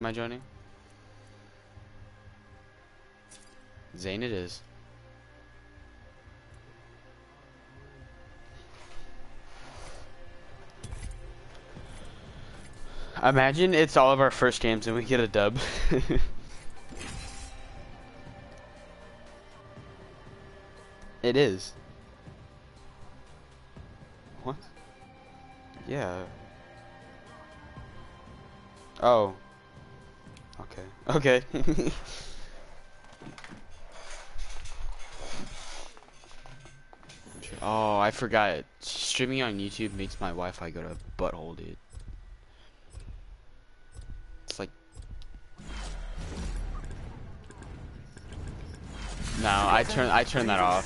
Am I joining? Zane it is. Imagine it's all of our first games and we get a dub. it is. What? Yeah. Oh. Okay. Okay. oh, I forgot. Streaming on YouTube makes my Wi-Fi go to butthole, dude. It's like... No, I turn I turn that off.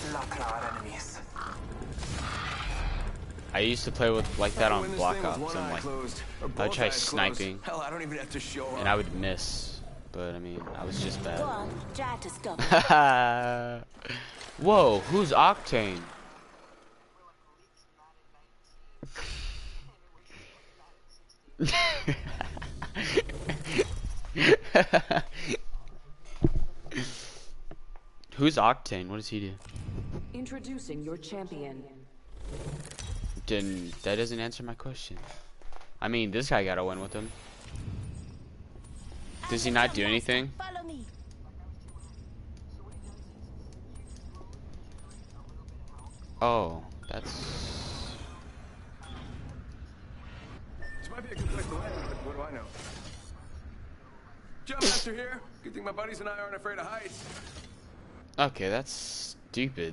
I used to play with like that on Black Ops. I'm like, I'd try sniping, Hell, I don't even have to show and I would miss. But I mean, I was just Go bad. on, try to stop. Whoa, who's Octane? who's Octane? What does he do? Introducing your champion. Didn't that doesn't answer my question. I mean, this guy got to win with him. Does he not do anything? Oh, that's This might be a good place to land, but what do I know? Jump master here. Good thing my buddies and I aren't afraid of heights. okay. That's stupid.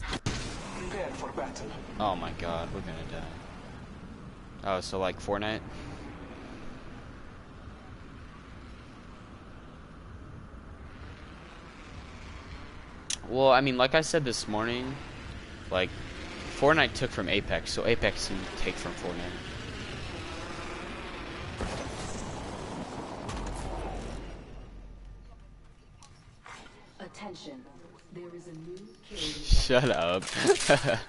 Prepare for battle. Oh my god, we're gonna die. Oh, so like Fortnite? Well, I mean, like I said this morning, like, Fortnite took from Apex, so Apex can take from Fortnite. Attention. There is a new kill. Shut up. Careful.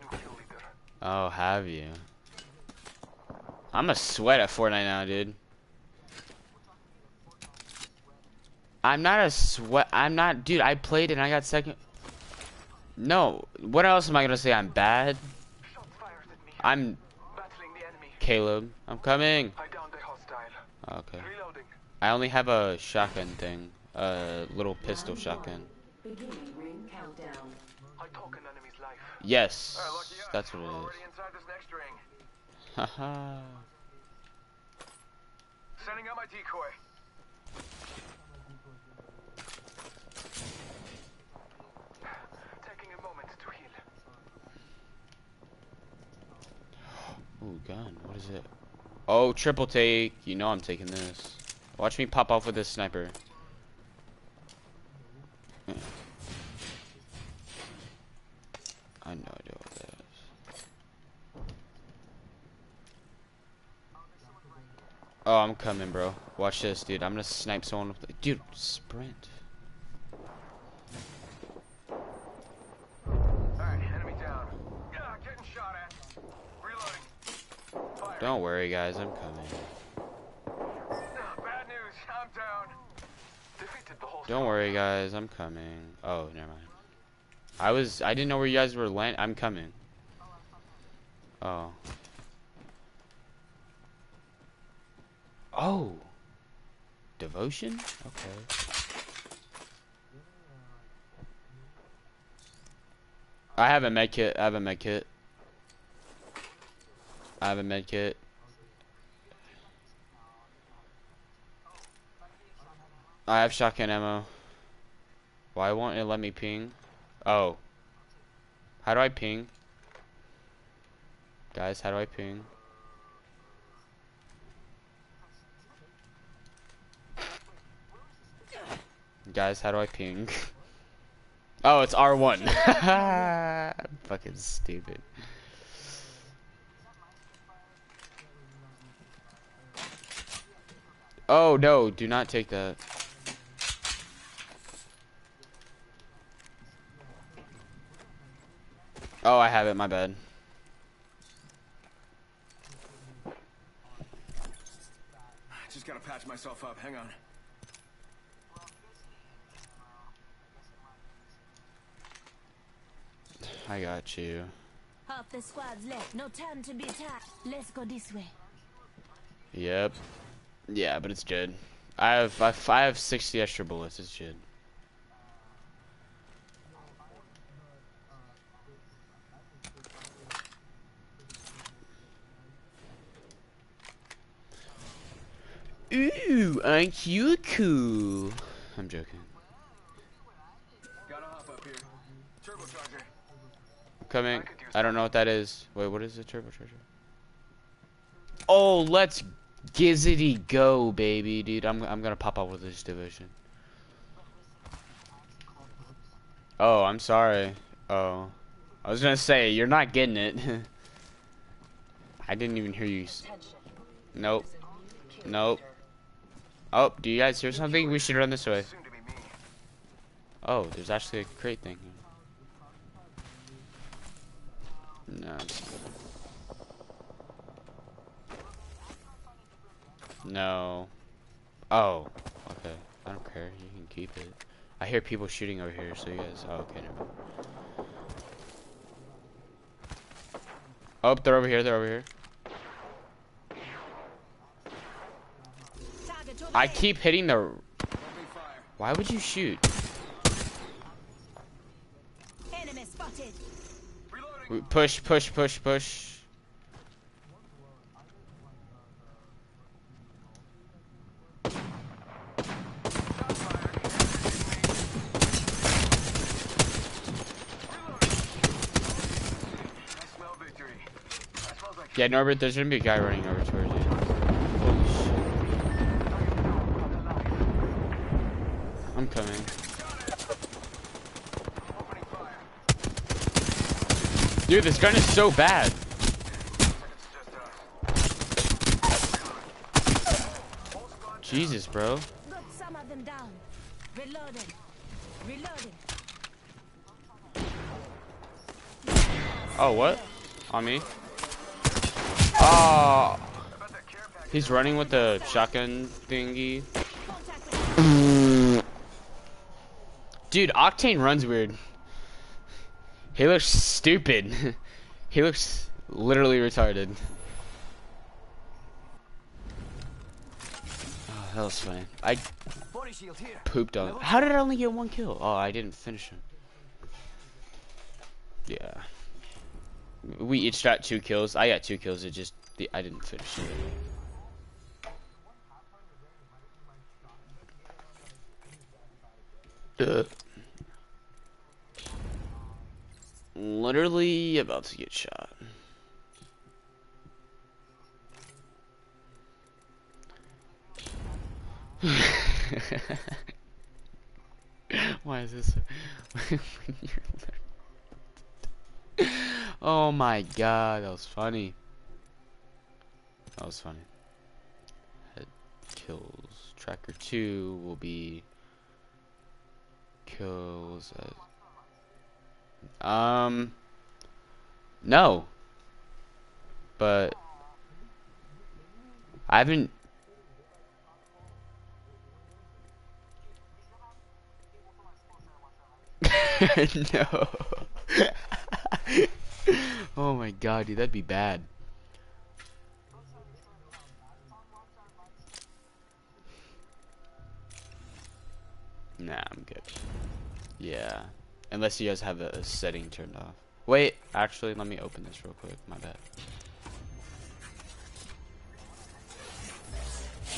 New kill leader. oh, have you? I'm a sweat at Fortnite now, dude. I'm not a sweat. I'm not, dude. I played and I got second. No. What else am I gonna say? I'm bad. Shots fired at me. I'm Battling the enemy. Caleb. I'm coming. I downed a hostile. Okay. I only have a shotgun thing. A little pistol shotgun. Beginning ring countdown. I took an enemy's life. Yes. Lucky us. That's what We're it already inside this next ring. is. Haha. Sending out my decoy. Taking a moment to heal. Ooh, gun. What is it? Oh, triple take. You know I'm taking this. Watch me pop off with this sniper. I have no idea what that is. Oh, I'm coming, bro. Watch this, dude. I'm gonna snipe someone with. Dude, sprint. Alright. Yeah, getting shot at. Reloading. Fire. Don't worry, guys. I'm coming. Bad news. I'm down. Defeated the whole Don't worry, guys. I'm coming. Oh, never mind. I was. I didn't know where you guys were land. I'm coming. Oh. Oh. Devotion? Okay. I have a med kit. I have a med kit. I have a med kit. I have shotgun ammo. Why won't it let me ping? Oh. How do I ping? Guys, how do I ping? Guys, how do I ping? Oh, it's R1. fucking stupid. Oh, no. Do not take that. Oh, I have it. My bad. Just gotta patch myself up. Hang on. I got you. Half the squad's left. No time to be attacked. Let's go this way. Yep. Yeah, but it's good. I have I have, I have 60 extra bullets. It's good. Ooh, aren't you cool? I'm joking. Gotta hop up here. Turbocharger. Coming. I don't know what that is. Wait, what is a turbocharger? Oh, let's gizzity go, baby, dude. I'm I'm gonna pop up with this Devotion. Oh, I'm sorry. Oh, I was gonna say you're not getting it. I didn't even hear you. Nope. Nope. Oh, do you guys hear something? We should run this way. Oh, there's actually a crate thing. here. No. No. Oh. Okay. I don't care. You can keep it. I hear people shooting over here, so you guys. Oh, okay. Never mind. Oh, they're over here. They're over here. I keep hitting the. Why would you shoot? Enemy spotted. Reloading. We- Push, push, push, push. I smell victory. That smells like Yeah, Norbert, there's gonna be a guy running over towards you. Dude, this gun is so bad. It's just us. Whole squad Jesus, bro. Got some of them down. Reloading. Reloading. Oh, what? On me? Oh, I bet that care package he's running with the shotgun thingy. Dude, Octane runs weird. He looks stupid. he looks literally retarded. Oh, that was funny. I Body shield here. pooped on. How did I only get one kill? Oh, I didn't finish him. Yeah. We each got two kills. I got two kills. It just the I didn't finish it. Ugh. Literally about to get shot. Why is this? oh my god, that was funny. That was funny. Head kills. Tracker 2 will be kills. Um. No. But. I haven't. no. oh my god, dude, that'd be bad. Nah, I'm good. Yeah. Unless you guys have a, a setting turned off. Wait, actually, let me open this real quick. My bad.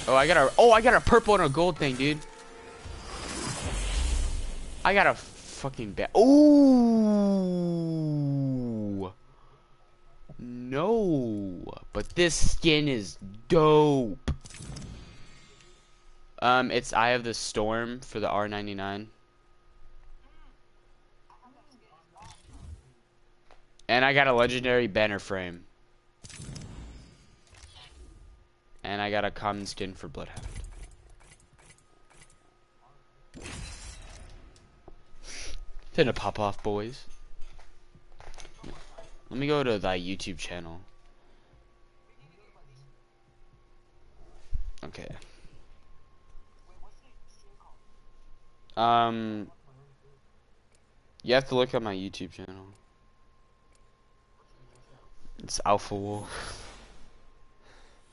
Oh, I got a. Oh, I got a purple and a gold thing, dude. I got a fucking bad. Oh No, but this skin is dope. Um, it's Eye of the Storm for the R99. And I got a legendary banner frame. And I got a common skin for Bloodhound. Finna pop off, boys. Let me go to thy YouTube channel. Okay. Um, you have to look at my YouTube channel. It's Alpha Wolf.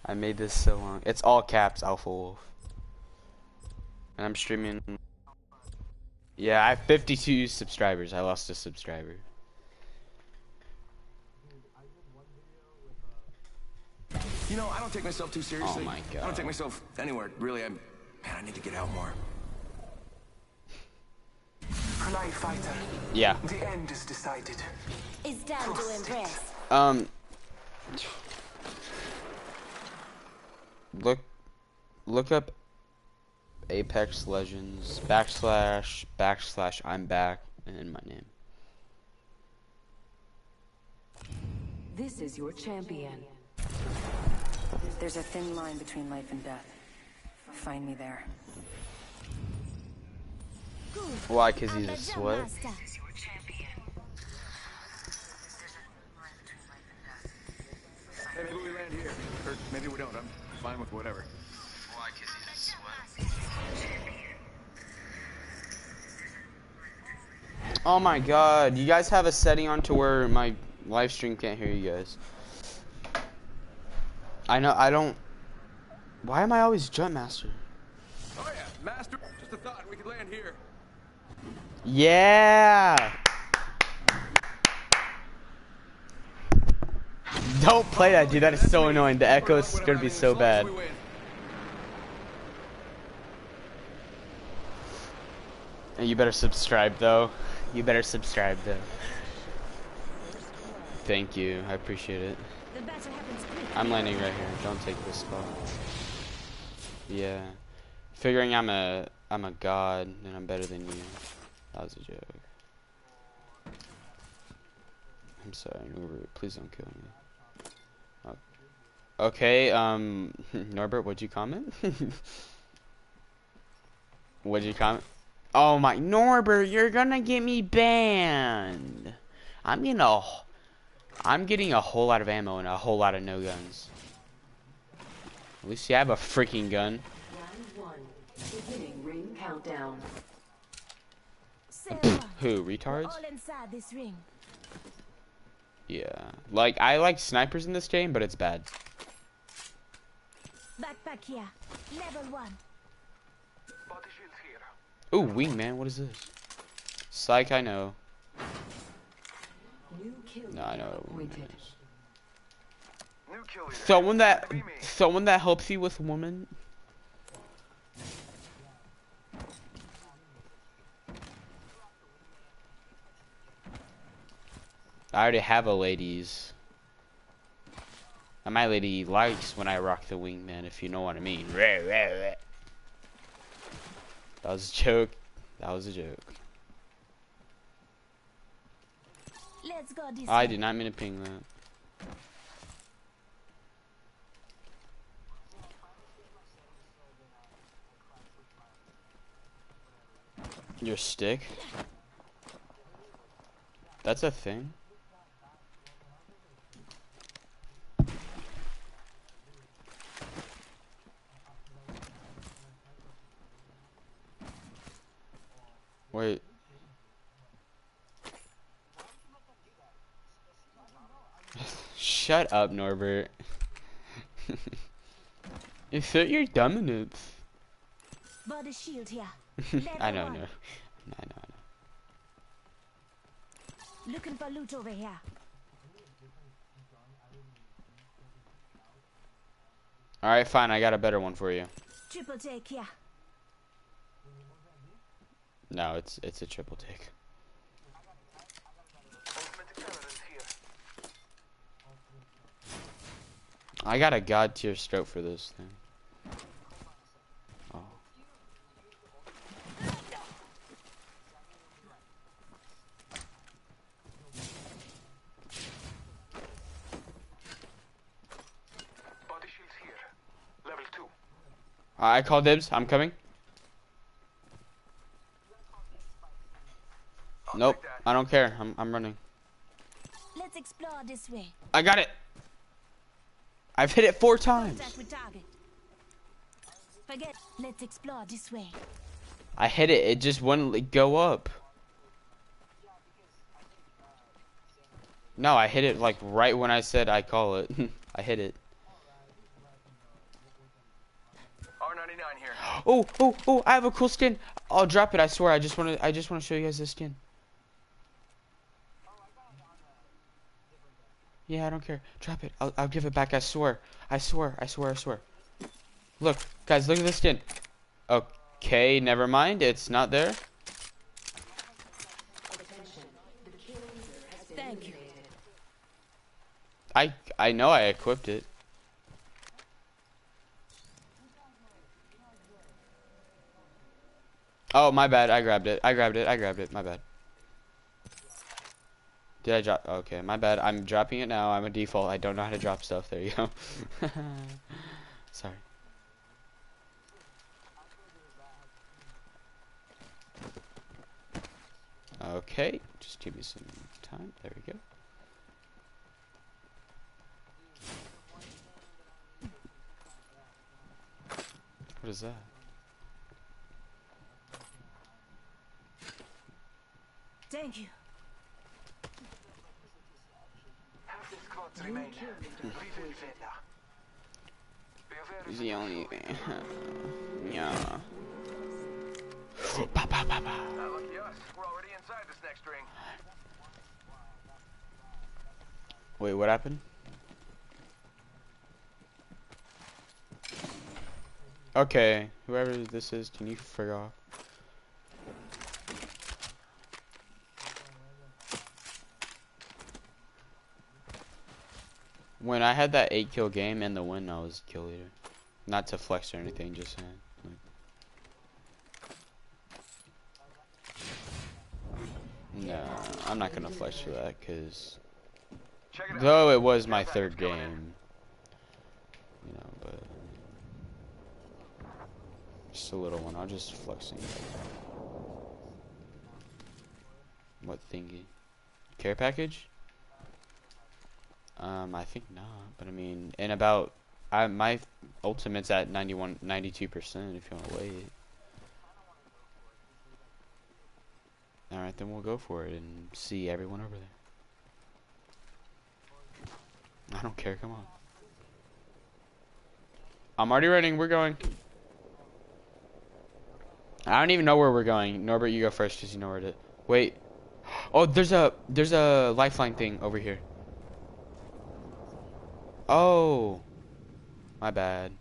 I made this so long. It's all caps Alpha Wolf. And I'm streaming. Yeah, I have 52 subscribers. I lost a subscriber. You know, I don't take myself too seriously. Oh my god. I don't take myself anywhere, really. I'm, man, I need to get out more. Knife fighter. Yeah. The end is decided. It's time to impress. Um. Look, look up Apex Legends backslash backslash I'm back and my name. This is your champion. There's a thin line between life and death. Find me there. Why? Cause he's a sweat. Hey, maybe we land here. Or maybe we don't. I'm fine with whatever. Oh my god, you guys have a setting on to where my live stream can't hear you guys. I know, I don't. Why am I always jump master? Oh yeah, master. Just a thought. We could land here. Yeah! Don't play that, dude. That is so annoying. The echo is gonna be so bad. And you better subscribe, though. You better subscribe, though. Thank you. I appreciate it. I'm landing right here. Don't take this spot. Yeah. Figuring I'm a I'm a god and I'm better than you. That was a joke. I'm sorry. Please don't kill me. Okay, um, Norbert, what'd you comment? what'd you comment? Oh my, Norbert, you're gonna get me banned. I'm getting a, I'm getting a whole lot of ammo and a whole lot of no guns. At least you have a freaking gun. Round one. Beginning ring countdown. Who, retards? all inside this ring. Yeah. Like, I like snipers in this game, but it's bad. Backpack here. Level one. Body shield here. Ooh, wingman, what is this? Psych, I know. New kill No, I know what wingman is. New kill. Someone that, someone that helps you with woman. I already have a ladies. And my lady likes when I rock the wingman, if you know what I mean. That was a joke. That was a joke. Let's go this I did not mean to ping that. Your stick? That's a thing? Wait. Shut up, Norbert. that your dominance. Body shield here. I know, one. no. I know, I know. Looking for loot over here. Alright, fine, I got a better one for you. Triple take here. No, it's it's a triple take. Ultimate accelerant here. I got a god tier stroke for this thing. Oh. Body shield here. Level two. I call dibs, I'm coming. Nope. I don't care. I'm I'm running. Let's explore this way. I got it. I've hit it four times. Contact with target. Forget. Let's explore this way. I hit it. It just wouldn't l- go up. No, I hit it like right when I said I call it. I hit it. R99 here. Oh, oh, oh! I have a cool skin. I'll drop it. I swear. I just want to. I just want to show you guys this skin. Yeah, I don't care. Drop it. I'll, I'll give it back. I swear. I swear. I swear. I swear. Look, guys. Look at this skin. Okay, never mind. It's not there. Thank you. I I know I equipped it. Oh, my bad. I grabbed it. I grabbed it. I grabbed it. My bad. Did I drop? Okay, my bad. I'm dropping it now. I'm a default. I don't know how to drop stuff. There you go. Sorry. Okay, just give me some time. There we go. What is that? Thank you. Have this squad to remain. We will better. We are very Is the only thing. yeah. Ba, ba, ba, ba. Lucky us. We're already inside this next ring. Wait, what happened? Okay, whoever this is, can you figure off? When I had that 8 kill game and the win, I was kill leader. Not to flex or anything, just saying. Like, no, I'm not gonna flex for that, cause. Though it was my third game. You know, but just a little one. I'll just flexing. What thingy? Care package? Um, I think not. But I mean, in about, I my ultimate's at 91, 92 percent. If you want to wait. All right, then we'll go for it and see everyone over there. I don't care, come on. I'm already running, we're going. I don't even know where we're going. Norbert, you go first because you know where to. Wait. Oh, there's a there's a lifeline thing over here. Oh. My bad.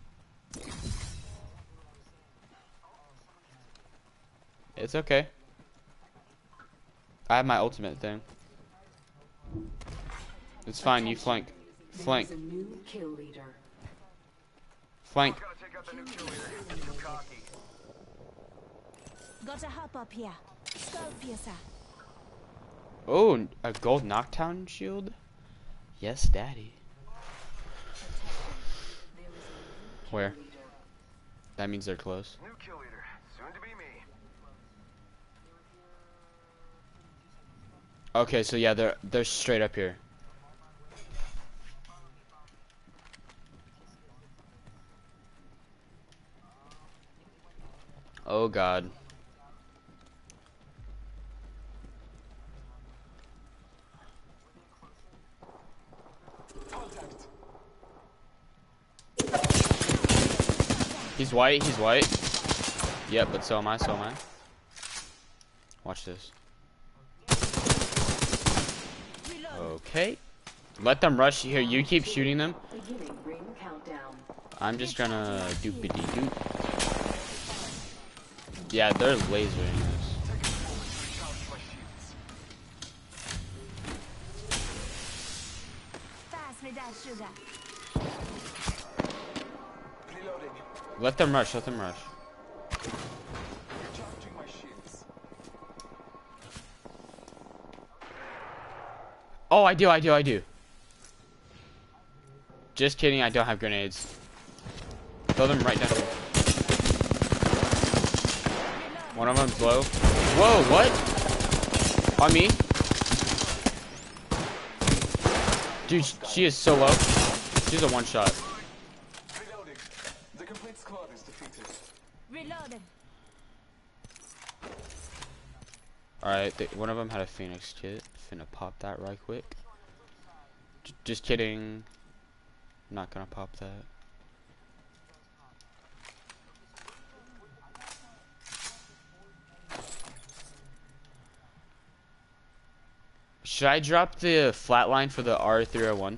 It's okay. I have my ultimate thing. It's fine, you flank. Flank. There is a new. Flank. Gotta take out the new kill leader. He's too cocky. Gotta hop up here. Skull piercer. Oh, a gold knockdown shield? Yes, daddy. Where? That means they're close. New kill leader. Soon to be me. Okay, so yeah, they're they're straight up here. Oh god. He's white, he's white. Yep, but so am I, so am I. Watch this. Okay. Let them rush here. You keep shooting them. I'm just gonna doopity doop. Yeah, they're lasering us. Pass me that sugar. Reloading. Let them rush. Let them rush. Oh, I do. I do. I do. Just kidding. I don't have grenades. Throw them right down. One of them's low. Whoa! What? On me? Dude, she is so low. She's a one Alright, one of them had a phoenix kit. Finna pop that right quick. J just kidding. not gonna pop that. Should I drop the flatline for the R301?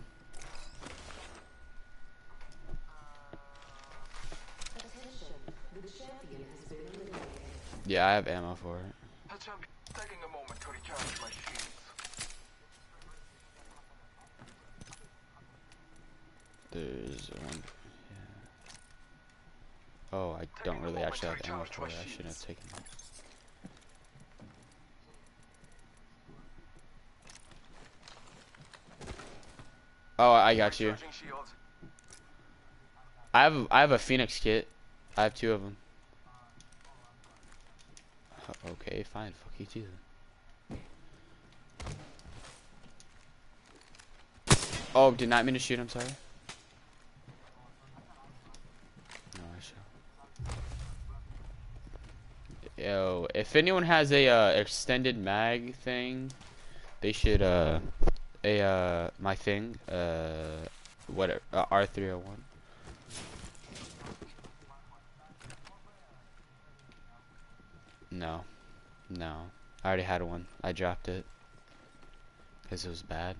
Yeah, I have ammo for it. Taking a moment to recharge my shields. There's one. Yeah. Oh, I don't really actually have ammo for it. I shouldn't have taken that. Oh, I got you. I have I have a phoenix kit. I have two of them. Okay, fine. Fuck you too. Oh, did not mean to shoot. I'm sorry. No, I shall. Yo, if anyone has a uh, extended mag thing, they should uh a uh my thing uh whatever uh, R301. No. No. I already had one. I dropped it. Because it was bad.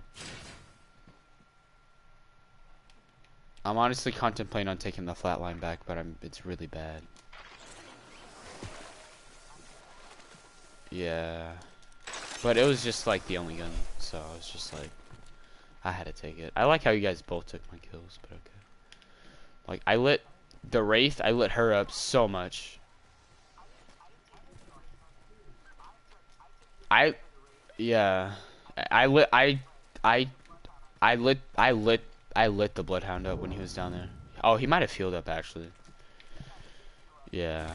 I'm honestly contemplating on taking the flatline back, but I'm it's really bad. Yeah. But it was just like the only gun, so I was just like I had to take it. I like how you guys both took my kills, but okay. Like I lit the Wraith, I lit her up so much. I, yeah, I lit, I, I, I lit, I lit, I lit the Bloodhound up when he was down there. Oh, he might have healed up actually. Yeah.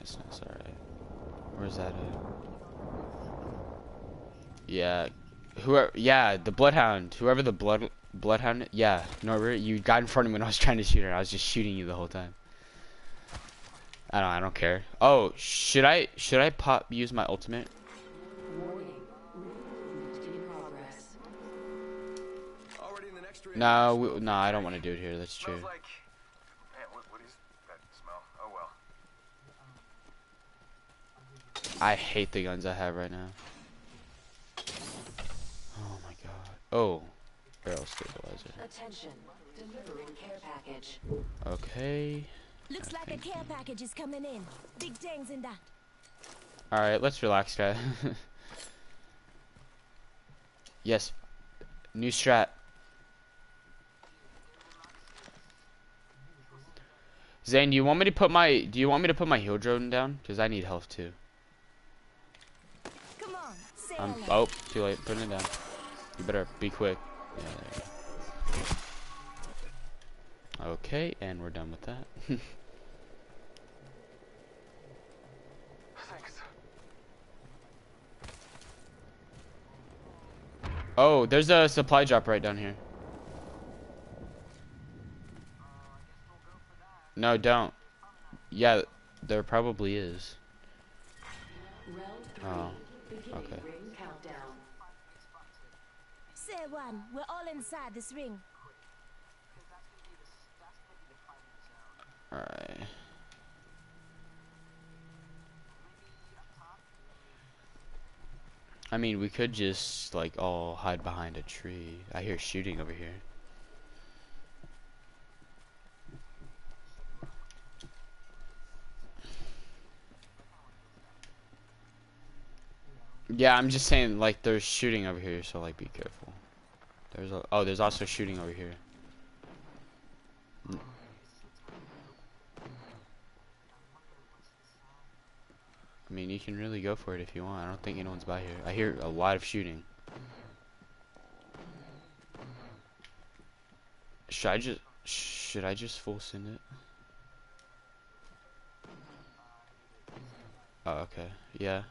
Nice, nice, alright. Where's that at? Yeah. Whoever, yeah, the Bloodhound. Whoever the Blood, Bloodhound, yeah, Norbert, you got in front of me when I was trying to shoot her. I was just shooting you the whole time. I don't. I don't care. Oh, should I? Should I pop? Use my ultimate? Warning. Movement in progress. Already in the next ring. No, we, no, I don't want to do it here. That's true. Like. Man, what, what is that? Oh well. I hate the guns I have right now. Oh my god. Oh, barrel stabilizer. Attention. Delivering care package. Okay. Looks like a care package is coming in. Big things in that. All right, let's relax, guys. yes. New strat. Zane, do you want me to put my do you want me to put my heal drone down? Cause I need health too. Come on, Um. Oh, too late. Putting it down. You better be quick. Yeah, there you go. Okay, and we're done with that. Thanks. oh, there's a supply drop right down here. No, don't. Yeah, there probably is. Oh, okay. countdown. Say one. We're all inside this ring. Alright. I mean, we could just, like, all hide behind a tree. I hear shooting over here. Yeah, I'm just saying, like, there's shooting over here, so, like, be careful. There's a, oh, there's also shooting over here. I mean, you can really go for it if you want. I don't think anyone's by here. I hear a lot of shooting. Should I just should I just full send it? Oh, okay. Yeah.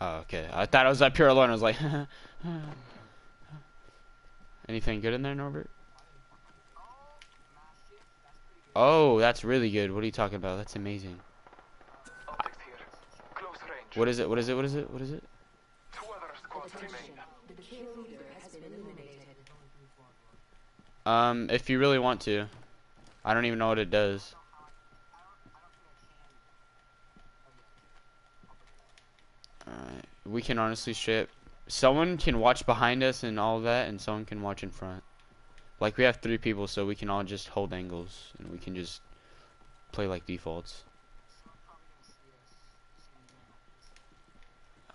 Oh, okay. I thought I was up here alone. I was like, anything good in there, Norbert? Oh, that's really good. What are you talking about? That's amazing. Optics here. Close range. What is it? What is it? What is it? What is it? Um, if you really want to. I don't even know what it does. Alright. We can honestly strip. Someone can watch behind us and all that, and someone can watch in front. Like, we have three people, so we can all just hold angles, and we can just play like defaults.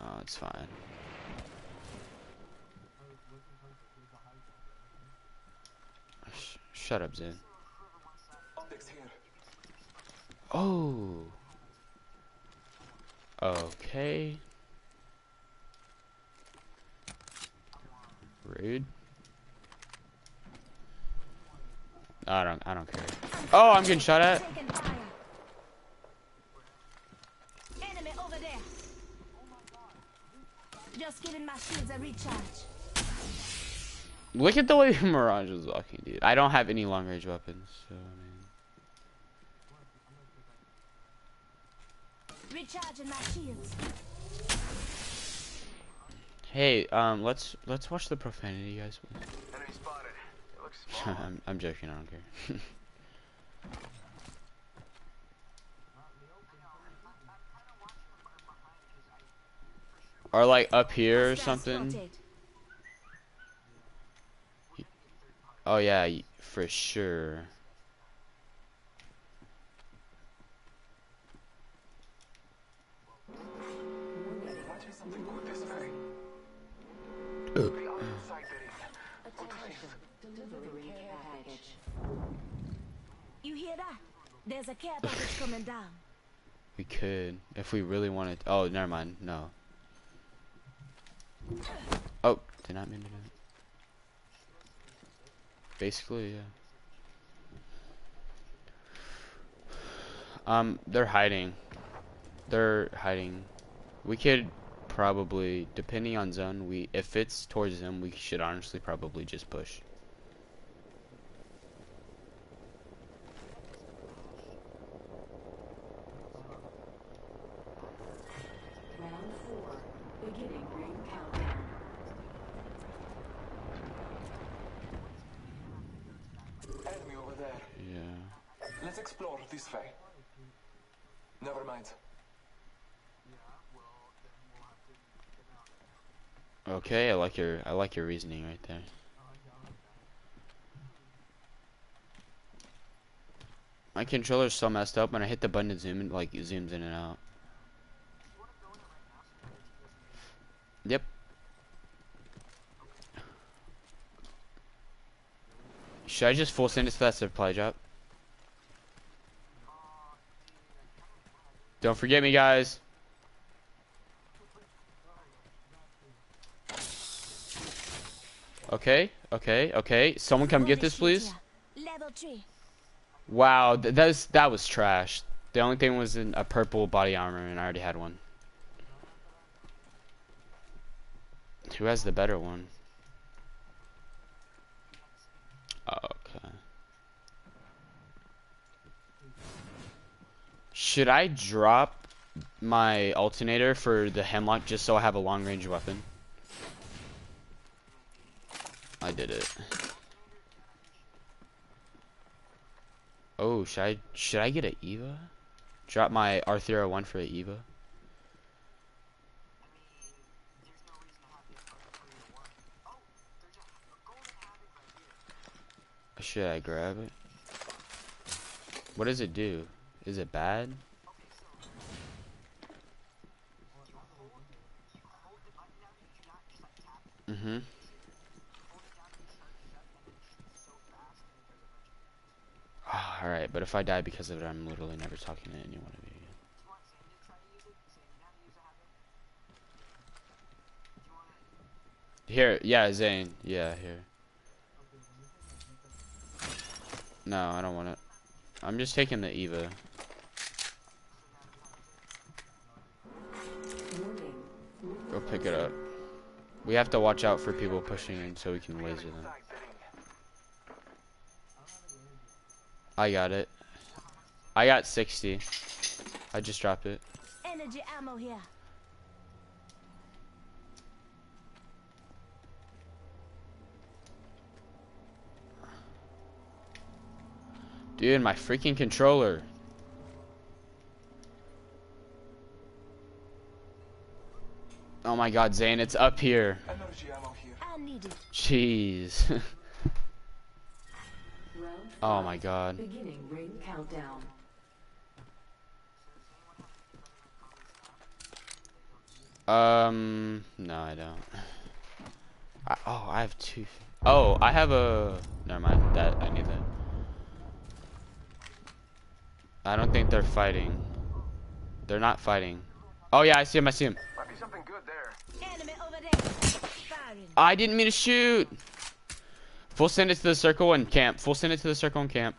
Oh, it's fine. Oh, sh shut up, Zen. Oh. Okay. Rude. I don't. I don't care. Oh, I'm getting shot at. Taking fire. Enemy over there. Just giving my shields a recharge. Look at the way Mirage is walking, dude. I don't have any long range weapons, so I mean. Recharging my shields. Hey, um, let's let's watch the profanity, guys. Enemy spotted. It looks I'm I'm joking. I don't care. or like up here or something. Oh yeah, for sure. Imagine something good this way. The other side they're in. Attention. Delivering care package. You hear that? There's a care package coming down. We could if we really wanted. Oh, never mind. No. Oh, did not mean to do that. Basically, yeah. Um, they're hiding. They're hiding. We could probably, depending on zone, we if it's towards them, we should honestly probably just push. Round four. Beginning ring countdown. Enemy over there. Yeah. Let's explore this way. Never mind. Okay, I like your I like your reasoning right there. My controller's so messed up when I hit the button to zoom in like it zooms in and out. Yep. Should I just force send it to that supply drop? Don't forget me guys. Okay, okay, okay. Someone come get this, please. here. Level three. Wow, th that was that was trash. The only thing was in a purple body armor, and I already had one. Who has the better one? Okay. Should I drop my alternator for the Hemlok just so I have a long range weapon? I did it. Oh, should I should I get a Eva? Drop my R301 for a Eva? Should I grab it? What does it do? Is it bad? Mm-hmm. Ah, Alright, but if I die because of it, I'm literally never talking to anyone of you again. Here, yeah, Zane. Yeah, here. No, I don't want it. I'm just taking the Eva. Go pick it up. We have to watch out for people pushing in so we can laser them. Side they're in. I got it. I got 60. I just dropped it. Energy ammo here. Dude, my freaking controller. Oh my god, Zane, it's up here. Energy ammo here. I need it. Jeez. Round oh five. my god. Beginning ring countdown. Um, no, I don't. I, oh, I have two. Oh, I have a. Never mind. That I need that. I don't think they're fighting. They're not fighting. Oh yeah, I see him. I see him. Might be something good there. Enemy over there. I didn't mean to shoot. Full send it to the circle and camp. Full send it to the circle and camp.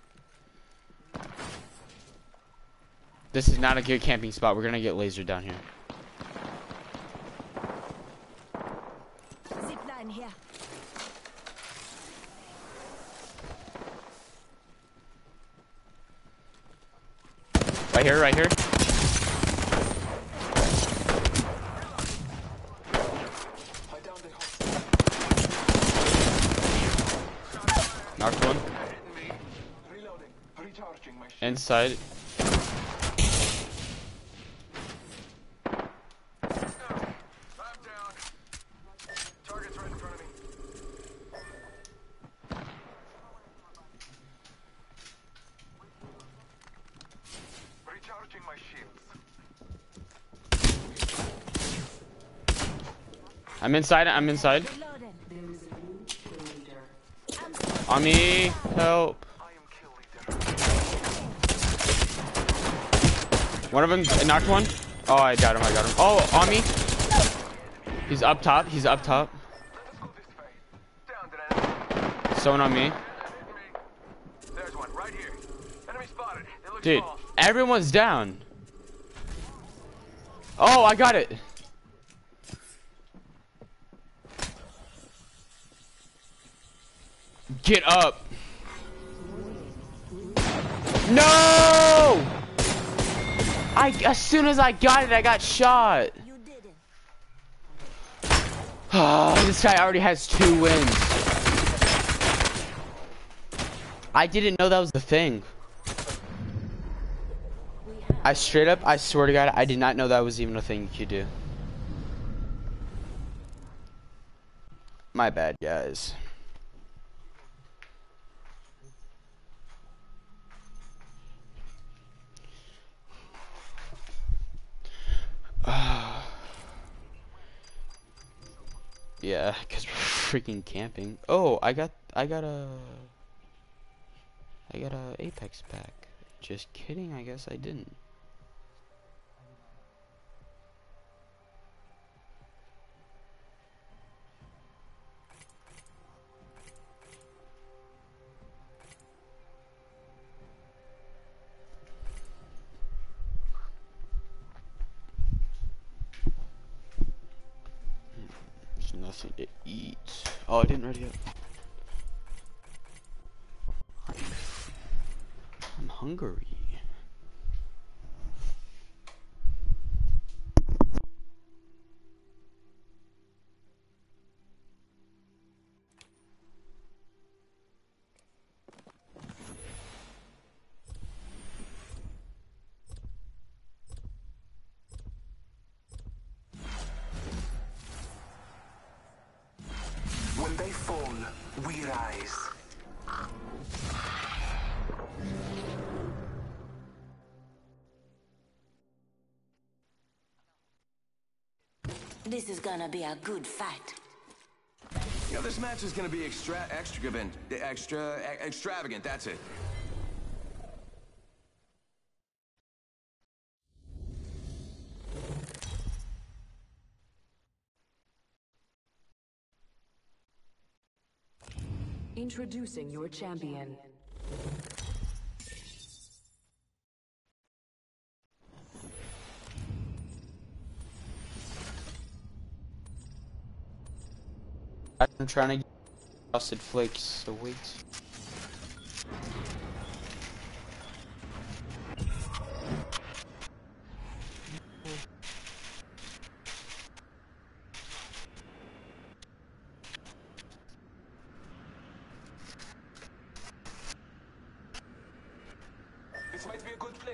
This is not a good camping spot. We're gonna get lasered down here. Here. Right here, right here. I downed it. Knocked one. Hitting me. Reloading. Recharging my shield. Inside. I'm down. Target's right in front of me. Recharging my shields. I'm inside. I'm inside. Reloading. There is a new kill leader. I'm still On me. Help. I am kill leader. One of them knocked one. Oh, I got him. I got him. Oh, on me. He's up top. He's up top. Someone on me. Dude, everyone's down. Oh, I got it. Get up. No! I as soon as I got it, I got shot. Didn't. this guy already has two wins. I didn't know that was the thing. I straight up, I swear to God, I did not know that was even a thing you could do. My bad, guys. yeah, cause we're freaking camping. Oh, I got, I got a, I got a Apex pack. Just kidding, I guess I didn't. Nothing to eat. Oh, I didn't ready up. I'm hungry. Fall, we rise. This is gonna be a good fight. You know, this match is gonna be extra extravagant. Extra extravagant, that's it. Introducing your champion. I'm trying to get frosted flakes, so wait.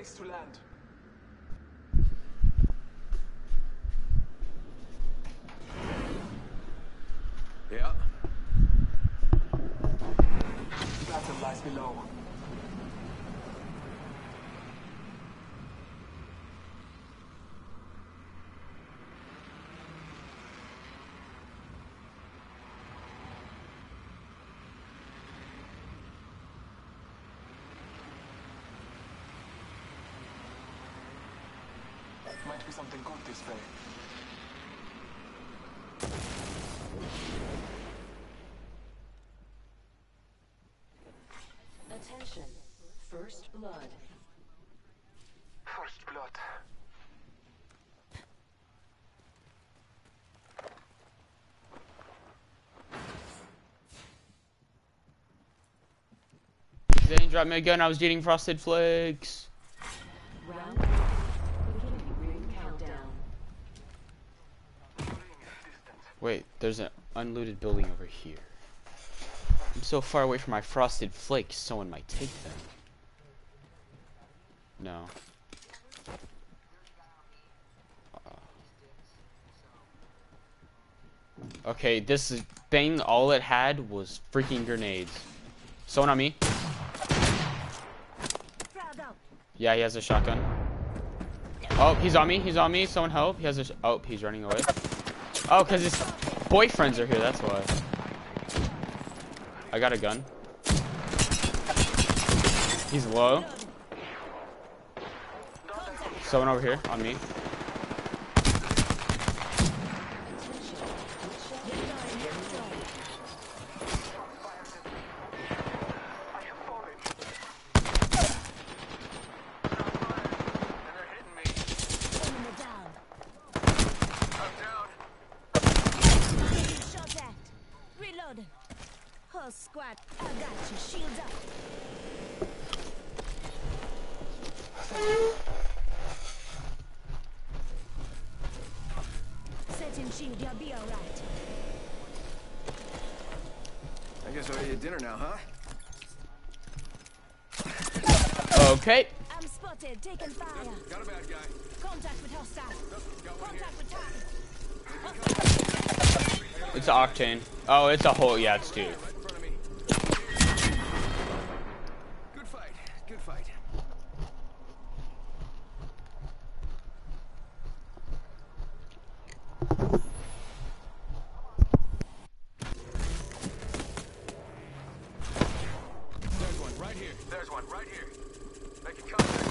place to land. Yeah. Battle lies below. Might be something good this way. Attention. First blood. First blood. They didn't drop me a gun. I was eating frosted flakes. Round ring countdown. Wait, there's an unlooted building over here. I'm so far away from my frosted flakes, someone might take them. No. Okay, this thing, all it had was freaking grenades. Someone on me? Yeah, he has a shotgun. Oh, he's on me. He's on me. Someone help. He has a. Oh, he's running away. Oh, cause his boyfriends are here. That's why. I got a gun. He's low. Someone over here on me. I have dinner now, huh? Okay. I'm spotted. Taking fire. Got a bad guy. Contact with hostile. Got. Contact with target. It's Octane. Oh, it's a whole. Yeah, it's two. Right in front of me. Good fight. Good fight. There's one right here. There's one right here. Making contact.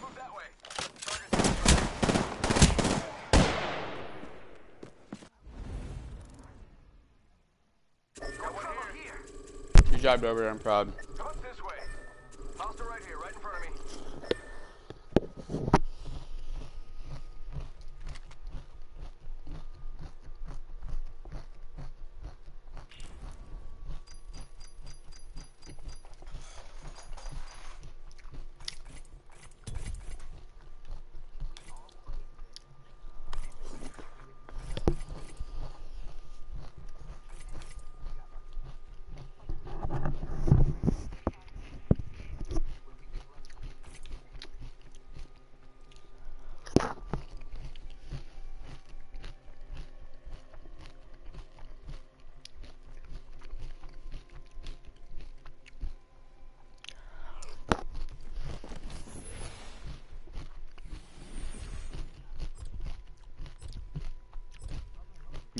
Move that way. Target's Got one Good job, I'm proud. Come up this way. Hostile right here, right in front of me.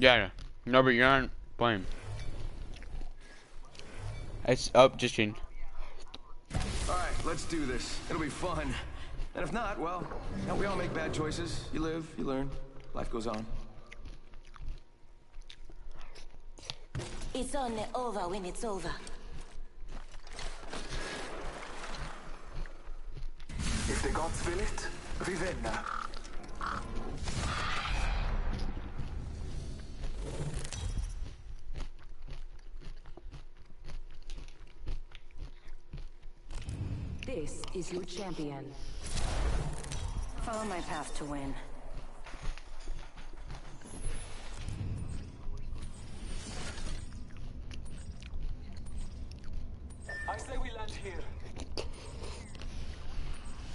Yeah. No, but you're not playing. It's up, just in. All right, let's do this. It'll be fun. And if not, well, you know, we all make bad choices. You live, you learn. Life goes on. It's only over when it's over. If the gods will it, Vivenna. race is your champion. Follow my path to win. I say we land here.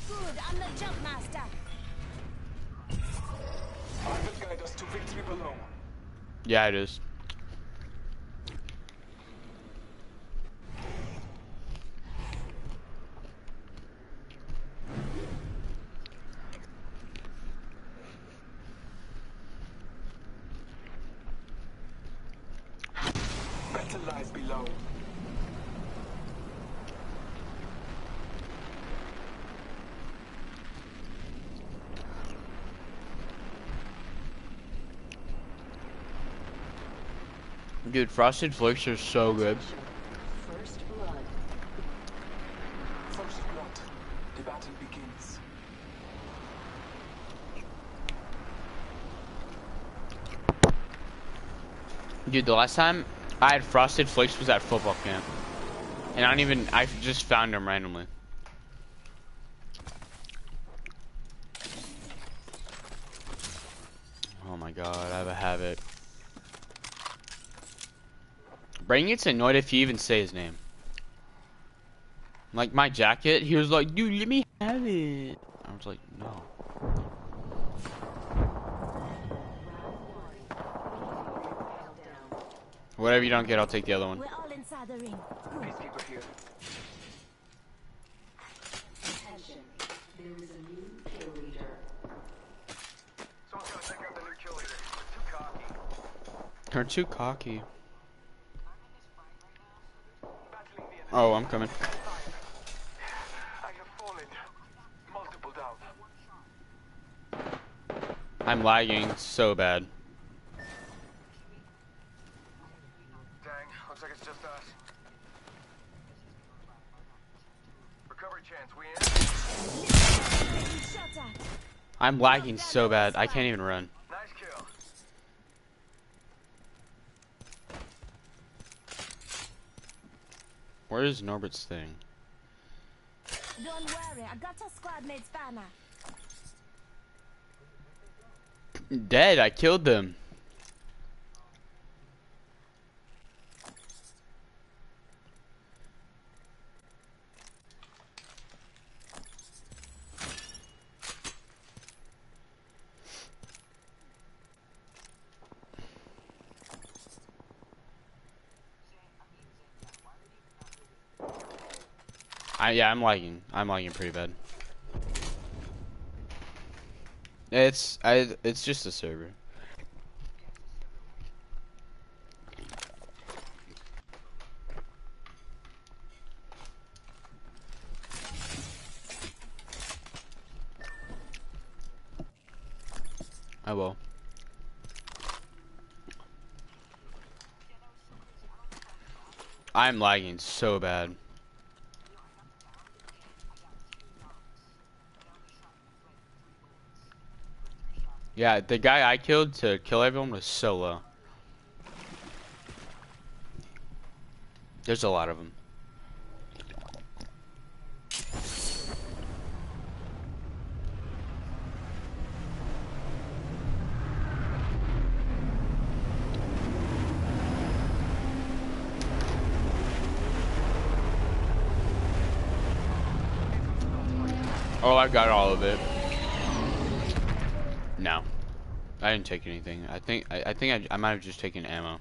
Good, I'm the jump master. I will guide us to victory below. Yeah, it is. Dude, Frosted Flakes are so good. First blood. First blood. The battle begins. Dude, the last time I had Frosted Flakes was at football camp. And I don't even, I just found them randomly. Oh my god, I have a habit. Brain gets annoyed if you even say his name. Like my jacket, he was like, dude, let me have it. I was like, no. Whatever you don't get, I'll take the other one. We're all inside Oh, I'm coming. I have fallen. Multiple down. I'm lagging so bad. Dang, looks like it's just us. Recovery chance, we in? Getting shot at. I'm lagging so bad. I can't even run. Nice kill. Where is Norbert's thing? Don't worry, I got a squad mate's banner. Dead. I killed them. Yeah, I'm lagging. I'm lagging pretty bad. It's I it's just a server. Oh, I will. I'm lagging so bad. Yeah, the guy I killed to kill everyone was so low. There's a lot of them. Oh, I got all of it. No, I didn't take anything. I think I, I think I, I might have just taken ammo.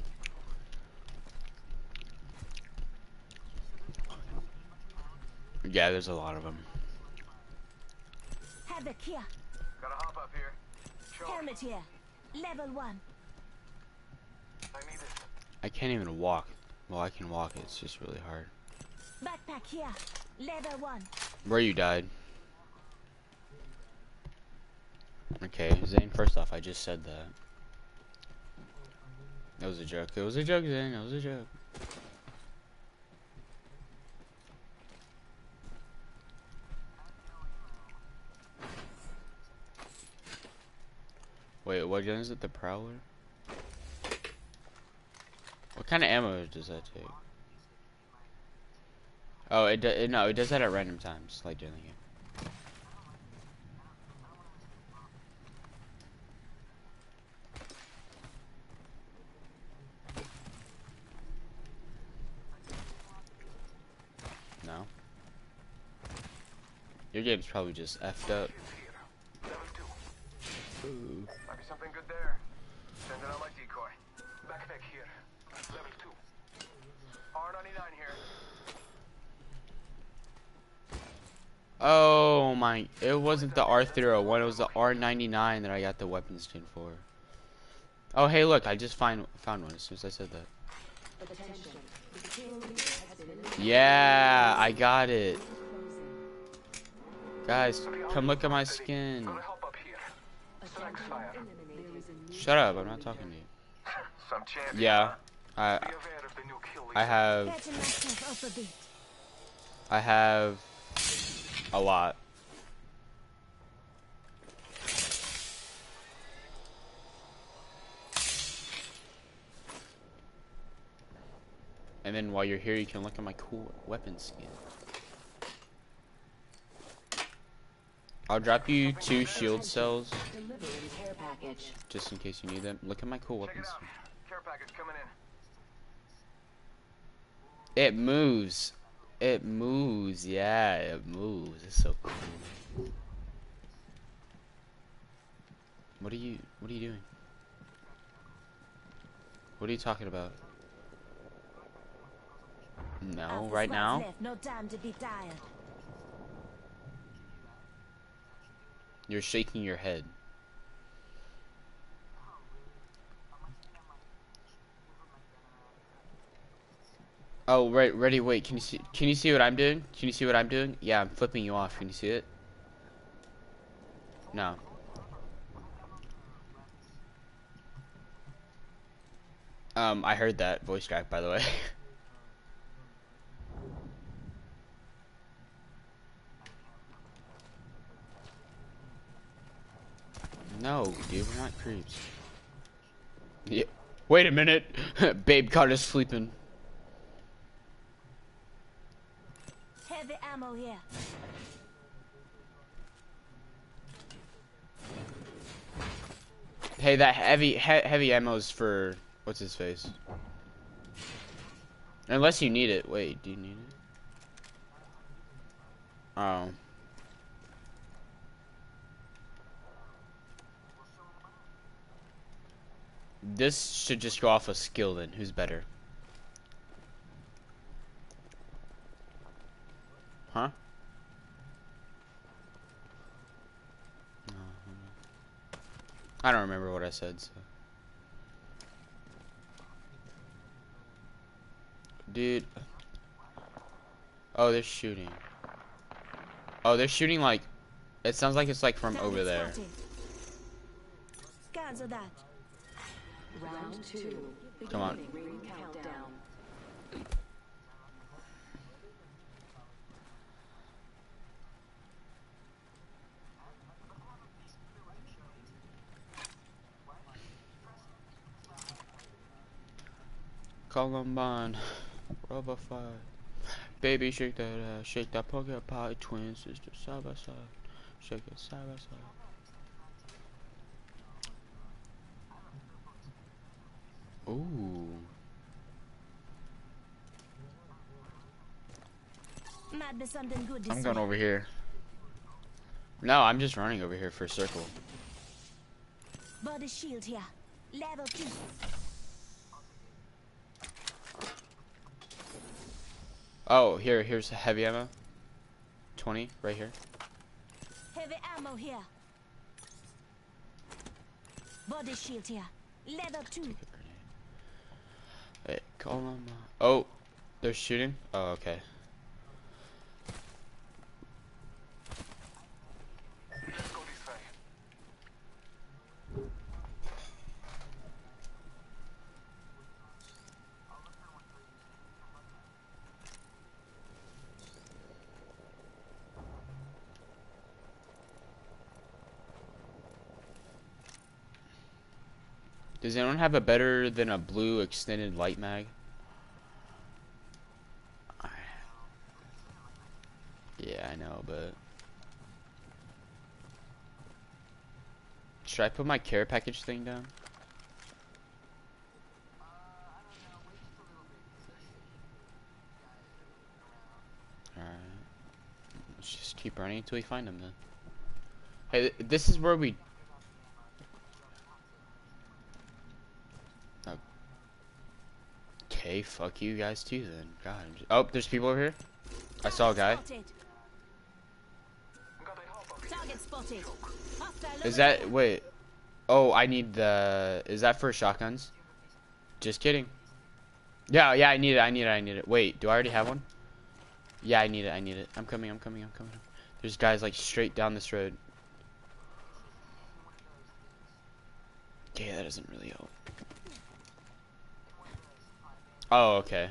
Yeah, there's a lot of them. Havoc here. Gotta hop up here. Sure. Helmet here. Level one. I need it. I can't even walk. Well, I can walk. It's just really hard. Backpack here. Level one. Where you died? Okay, Zane. First off, I just said that. That was a joke. It was a joke, Zane. That was a joke. Wait, what gun is it? The Prowler? What kind of ammo does that take? Oh, it, do, it no, it does that at random times, like during the game. No. Your game's probably just effed up. Level two. Might be something good there. Send it out like decoy. here. Level 2. R99 here. Oh my, it wasn't the R301, it was the R99 that I got the weapons skin for. Oh hey look, I just find found one as soon as I said that. Attention. The kill leader has been Yeah, I got it. Guys, come look at my skin. Shut up, I'm not talking to you. Yeah, I I have. I have a lot. And then while you're here, you can look at my cool weapon skin. I'll drop you two shield cells delivering care package. just in case you need them. Look at my cool weapons. it out. skin. Care package coming in. It moves. It moves. Yeah, it moves. It's so cool. What are you what are you doing? What are you talking about? No, right now? No time to be tired. You're shaking your head. Oh, right, ready, wait, can you see can you see what I'm doing? Can you see what I'm doing? Yeah, I'm flipping you off. Can you see it? No. Um, I heard that voice crack by the way. no, dude, we're not creeps. Yeah. Wait a minute. Babe caught us sleeping. Heavy ammo here. Hey, that heavy he heavy ammo's for what's his face? Unless you need it. Wait, do you need it? Oh. This should just go off a skill then. Who's better? Huh? Uh-huh. I don't remember what I said, so. Dude. Oh, they're shooting. Oh, they're shooting like. It sounds like it's like from over there. Round two. Come on. Countdown. Columbine. Rubber fire. Baby, shake that ass. Shake that pocket pie. Twin sister side by side. Shake it side by side. Ooh. Might be something good this I'm going over here. No, I'm just running over here for a circle. Body shield here. Level two. Oh, here, here's heavy ammo. 20, right here. Heavy ammo here. Body shield here. Level two. Wait, Columbine. Oh, they're shooting? Oh, okay. Does anyone have a better than a blue extended light mag? Yeah, I know, but should I put my care package thing down? Alright. Let's just keep running until we find them then. Hey, th- this is where we Fuck you guys too then. God. Just- oh, there's people over here. I saw a guy. Spotted. Got a hop up here. Target spotted. Is that wait? Oh, I need the. Is that for shotguns? Just kidding. Yeah, yeah, I need it. I need it. I need it. Wait, do I already have one? Yeah, I need it. I need it. I'm coming. I'm coming. I'm coming. There's guys like straight down this road. Okay, that doesn't really help. Oh, okay.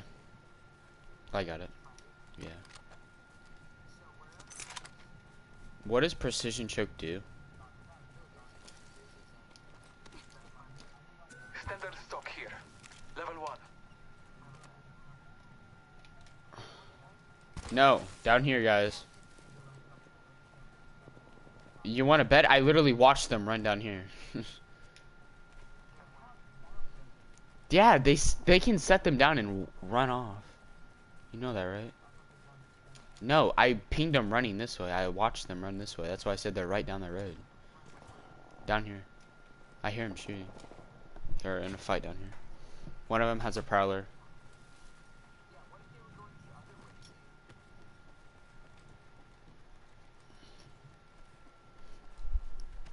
I got it. Yeah. What does precision choke do? Standard stock here. Level one. No, down here, guys. You want to bet? I literally watched them run down here. yeah, they they can set them down and run off. You know that, right? No, I pinged them running this way. I watched them run this way. That's why I said they're right down the road. Down here. I hear them shooting. They're in a fight down here. One of them has a prowler.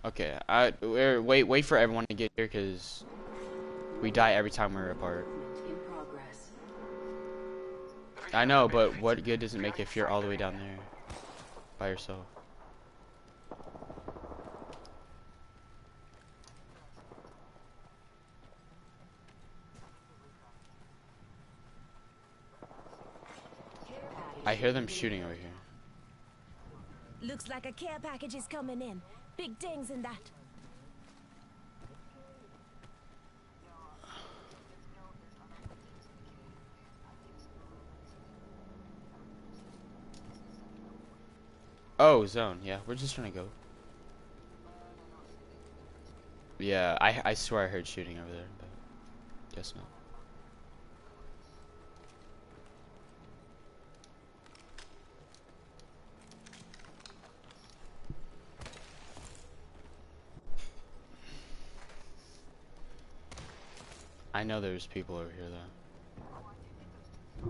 Okay, I wait wait for everyone to get here because we die every time we're apart. I know, but what good does it make if you're all the way down there by yourself? I hear them shooting over here. Looks like a care package is coming in. Big dings in that. Oh, zone. Yeah, we're just trying to go. Yeah, I I swear I heard shooting over there, but guess not. I know there's people over here though.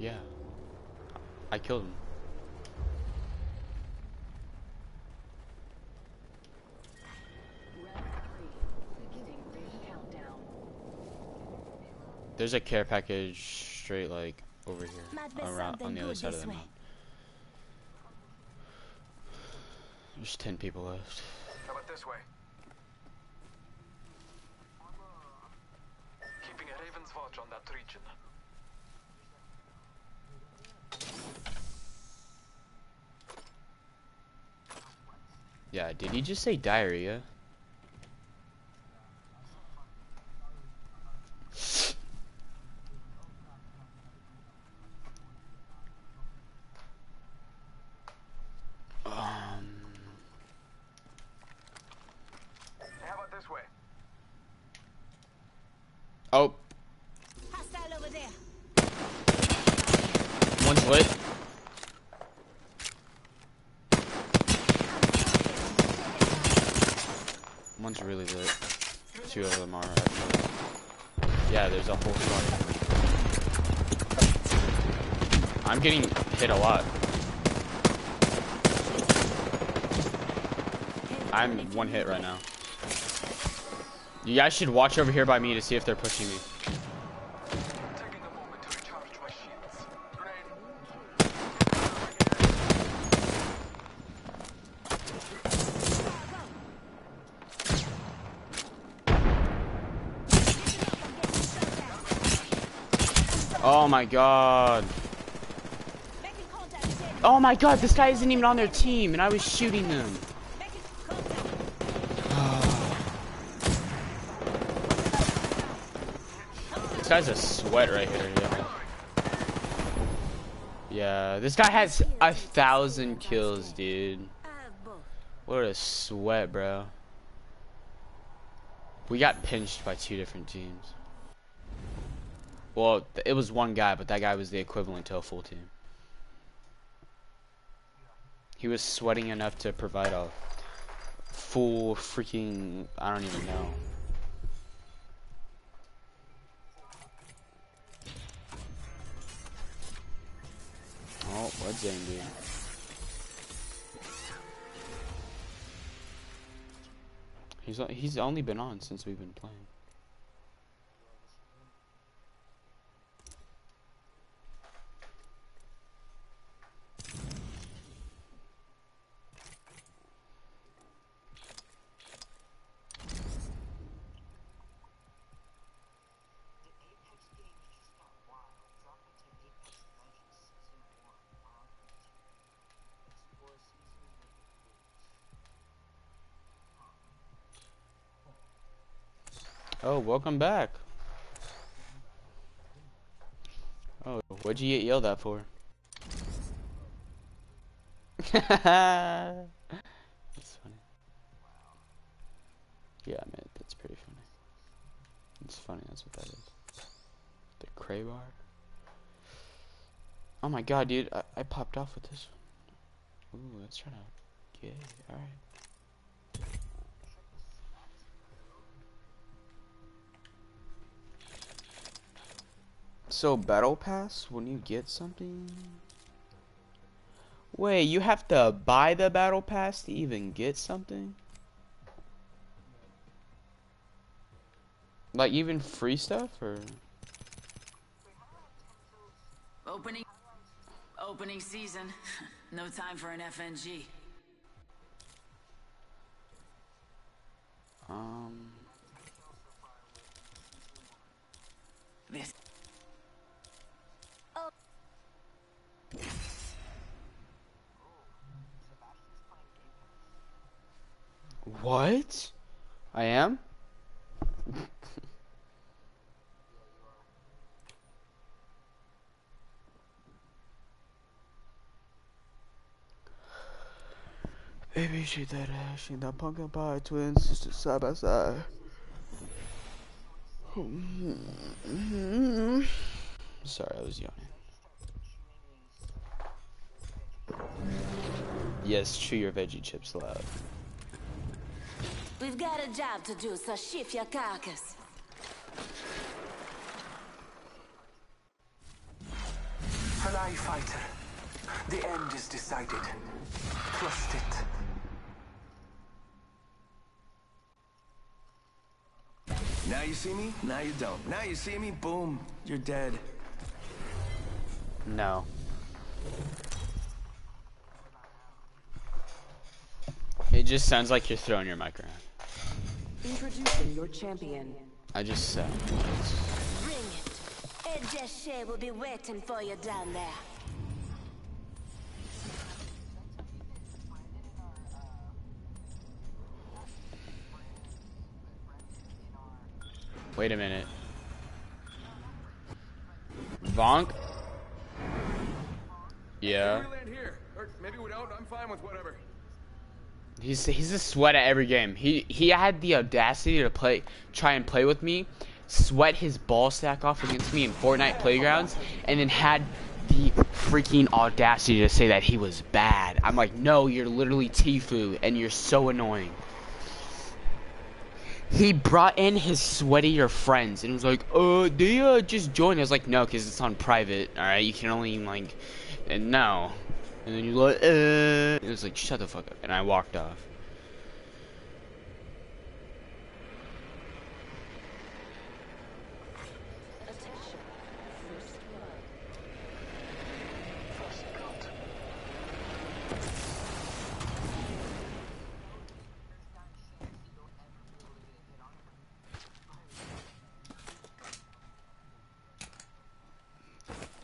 Yeah. I killed him. There's a care package straight like over here, around on the other side of the way. map. There's ten people left. How about this way? Keeping a Raven's watch on that region. Yeah, did he just say diarrhea? Um, How about this way? oh, Hostile over there. one's lit. One's really lit. Two of them are. Actually. Yeah, there's a whole squad. I'm getting hit a lot. I'm one hit right now. You guys should watch over here by me to see if they're pushing me. Oh my god. Oh my god, this guy isn't even on their team and I was shooting them. Making contact. This guy's a sweat right here, yeah. Yeah, this guy has a thousand kills, dude. What a sweat, bro. We got pinched by two different teams. Well, it was one guy, but that guy was the equivalent to a full team. He was sweating enough to provide a full freaking, I don't even know. Oh, Zane, dude. He's he's only been on since we've been playing. Oh, welcome back. Oh, what'd you get yelled at for? That's funny. Yeah, man, that's pretty funny. It's funny, that's what that is. The Kraber? Oh my god, dude, I, I popped off with this one. Ooh, let's try to gay, alright. So battle pass when you get something? Wait, you have to buy the battle pass to even get something? Like even free stuff or Opening. Opening season. no time for an FNG. um This. What? I am? Baby, shake that ass, shake that pumpkin pie, twin sisters side by side. Sorry, I was yawning. Yes, chew your veggie chips loud. We've got a job to do, so shift your carcass. Fly fighter. The end is decided. Trust it. Now you see me, now you don't. Now you see me, boom, you're dead. No. It just sounds like you're throwing your mic around. Introducing your champion. I just said. Bring it. Ed Shay will be waiting for you down there. Wait a minute. Vonk? Yeah. We land here, or maybe we don't. I'm fine with whatever. He's he's a sweat at every game. He he had the audacity to play try and play with me, sweat his ball stack off against me in Fortnite playgrounds, and then had the freaking audacity to say that he was bad. I'm like, no, you're literally Tfue, and you're so annoying. He brought in his sweatier friends and was like, uh, they uh, just joined. I was like, no, because it's on private, alright? You can only, like, and no. And then you like, uh, it was like, shut the fuck up. And I walked off.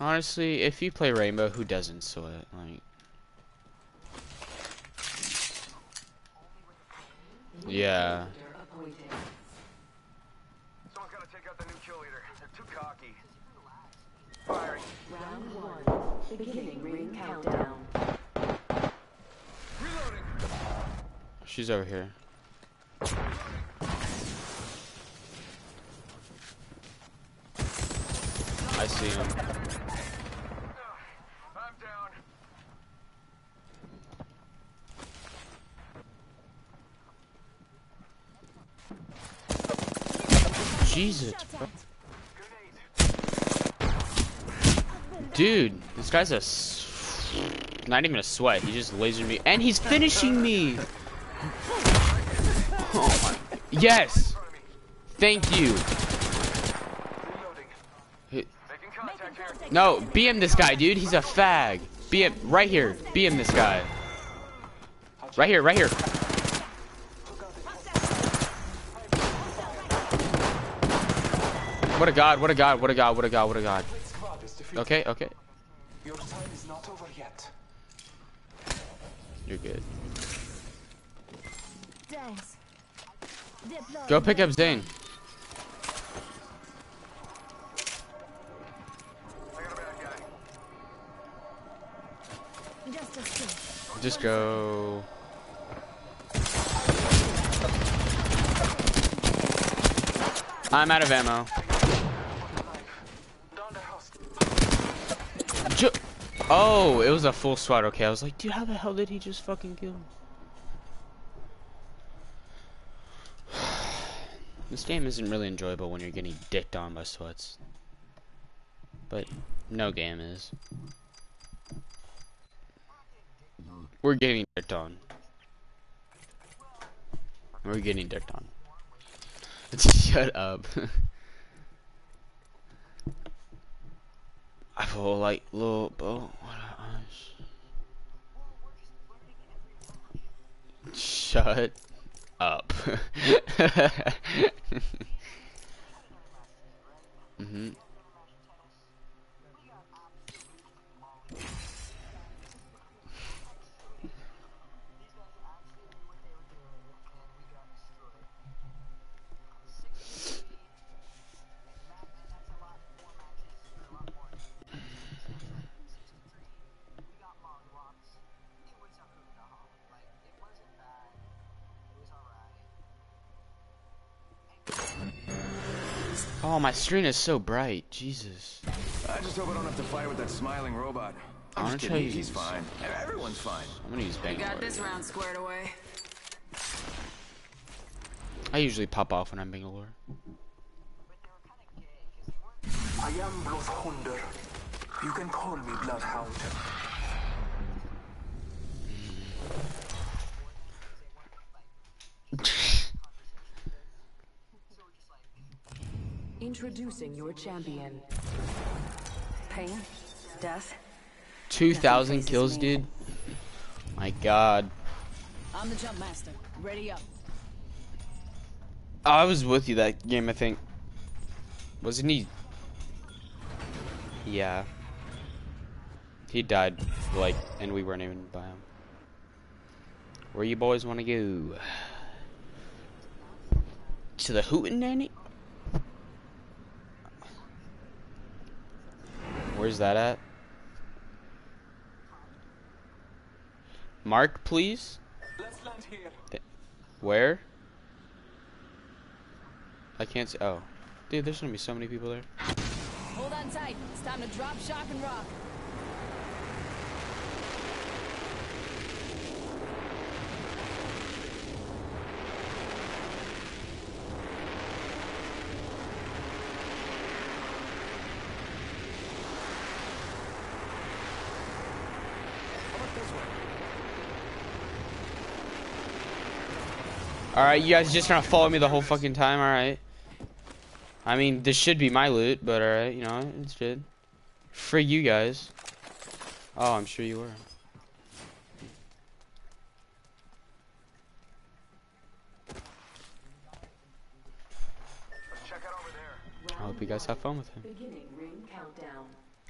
Honestly, if you play Rainbow, who doesn't sweat? Like, yeah. Someone's gotta take out the new kill leader. They're too cocky. Firing. Round one. Beginning ring countdown. Reloading. She's over here. I see him. Jesus. Dude, this guy's a. Not even a sweat. He just lasered me, and he's finishing me. Oh my. Yes. Thank you. No, BM this guy, dude. He's a fag. BM right here. BM this guy. Right here, right here. What a god, what a god, what a god, what a god, what a god. Squad is defeated. Okay, okay. Your time is not over yet. You're good. Go pick up Zane. I got a bad guy. Just a sec. Just go. I'm out of ammo. Down the house. Ju oh, it was a full SWAT. Okay, I was like, dude, how the hell did he just fucking kill me? This game isn't really enjoyable when you're getting dicked on by SWATs. But no game is. We're getting dicked on. We're getting dicked on. Shut up. Feel like little bow. Shut up. mhm. Oh, my screen is so bright. Jesus. I just hope I don't have to fight with that smiling robot. I I'm wanna just try kidding. He's fine. Everyone's fine. I'm gonna use We Bangalore. got this round squared away. I usually pop off when I'm Bangalore. I am Bloodhunder. You can call me Bloodhound. Introducing your champion. Pain, death. 2,000 kills, me. dude. My god. I'm the jump master. Ready up. Oh, I was with you that game, I think. Wasn't he? Yeah. He died, like, and we weren't even by him. Where you boys want to go? To the Hootenanny? Where's that at? Mark, please? Let's land here. Where? I can't see. Oh. Dude, there's gonna be so many people there. Hold on tight. It's time to drop, shock, and rock. Alright, you guys just trying to follow me the whole fucking time, alright. I mean, this should be my loot, but alright, you know, it's good. For you guys. Oh, I'm sure you were. Let's check out over there. I hope you guys have fun with him. Beginning ring countdown.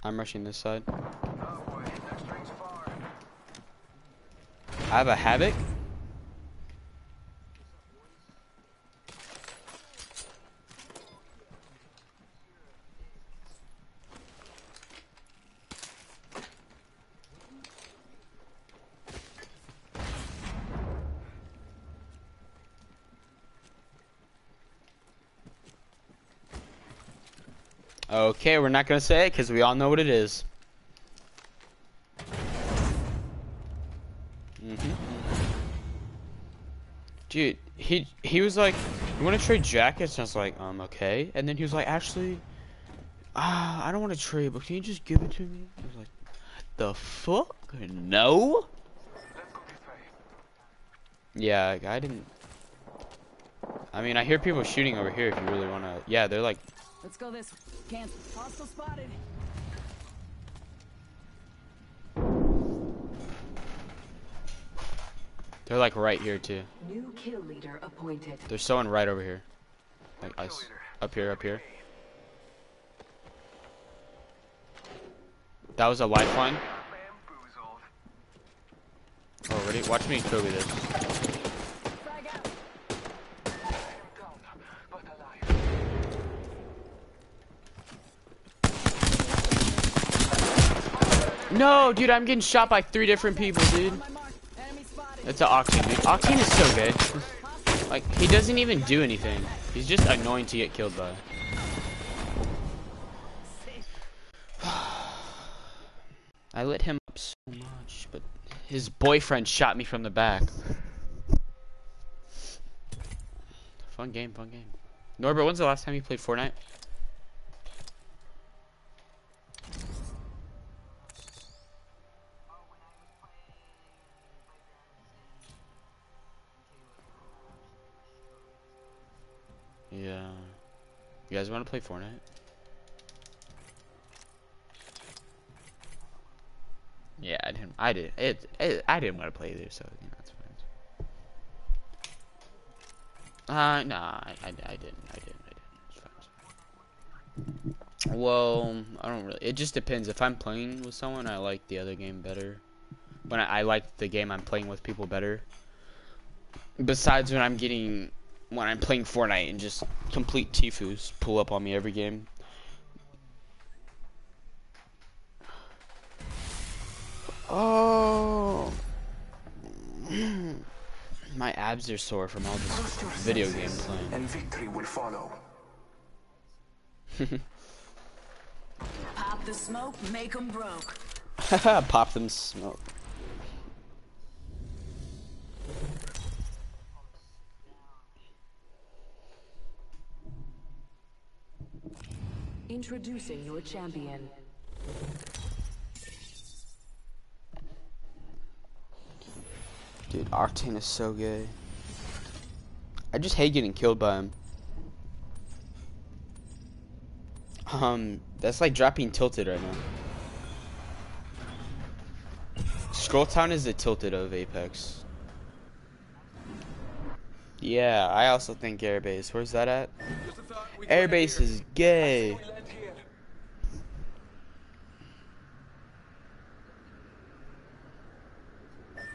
I'm rushing this side. Oh boy, next ring's far. I have a Havoc. Okay, we're not gonna say it because we all know what it is. Mhm. Dude, he he was like, "You want to trade jackets?" And I was like, "Um, okay." And then he was like, "Actually, ah, I don't want to trade, but can you just give it to me?" I was like, the fuck? No? Yeah, I didn't. I mean, I hear people shooting over here if you really want to. Yeah, they're like. Let's go this way. Can't. Hostile spotted. They're like right here too. New kill leader appointed. There's someone right over here. Like us. Up here, up here. That was a lifeline. Bamboozled. Oh, ready? Watch me Kobe this. Frag out. Down, but alive. No, dude, I'm getting shot by three different people, dude. That's an Octane, dude. Octane is so good. like, he doesn't even do anything. He's just annoying to get killed by. I lit him up so much, but his boyfriend shot me from the back. Fun game, fun game. Norbert, when's the last time you played Fortnite? Yeah. You guys want to play Fortnite? Yeah, I didn't. I did. It, it. I didn't want to play either, so you know, that's fine. Uh, nah, I, I, I didn't. I didn't. I didn't. It's fine. Well, I don't really. It just depends. If I'm playing with someone, I like the other game better. When I, I like the game I'm playing with people better. Besides when I'm getting, when I'm playing Fortnite and just complete Tfues pull up on me every game. Oh. My abs are sore from all this video game playing. And victory will follow. Pop the smoke, make 'em broke. Pop them smoke. Introducing your champion. Dude, Octane is so good. I just hate getting killed by him. Um, that's like dropping tilted right now. Skull Town is the tilted of Apex. Yeah, I also think Airbase. Where's that at? Airbase is gay. We land here.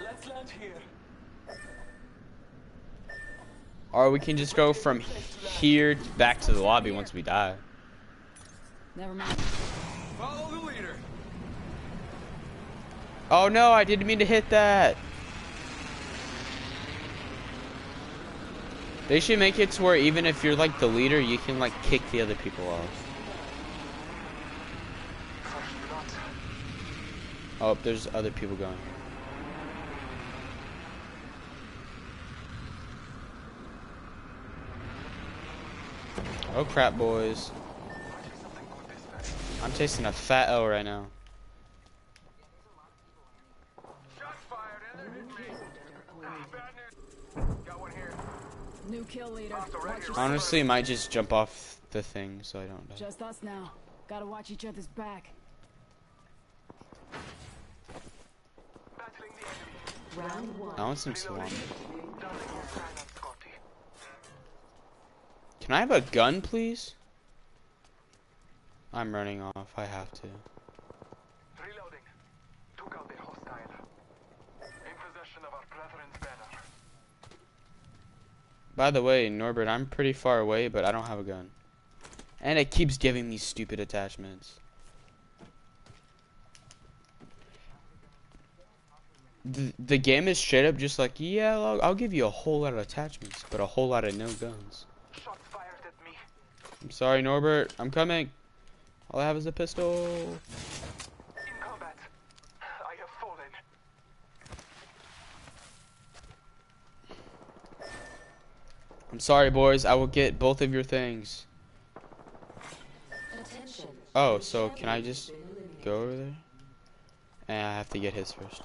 Let's land here. Or we can just go from here back to the lobby once we die. Never mind. Follow the leader. Oh no, I didn't mean to hit that. They should make it to where even if you're like the leader, you can like kick the other people off. Oh, there's other people going. Oh crap, boys. Something good this way. I'm tasting a fat L right now. Shots fired and they're hitting me. Bad news. Got one here. New kill leader. Watch your Honestly, I might just jump off the thing so I don't die. Just us now. Gotta watch each other's back. Battling the enemy. Round one. I want some salami. Can I have a gun, please? I'm running off. I have to. Reloading. Took out a hostile. In possession of our brethren's banner. By the way, Norbert, I'm pretty far away, but I don't have a gun. And it keeps giving me stupid attachments. The, the game is straight up just like, yeah, I'll, I'll give you a whole lot of attachments, but a whole lot of no guns. Shots fired at me. I'm sorry, Norbert. I'm coming. All I have is a pistol. In combat. I have fallen. I'm sorry, boys. I will get both of your things. Attention. Oh, so can I just go over there? And I have to get his first.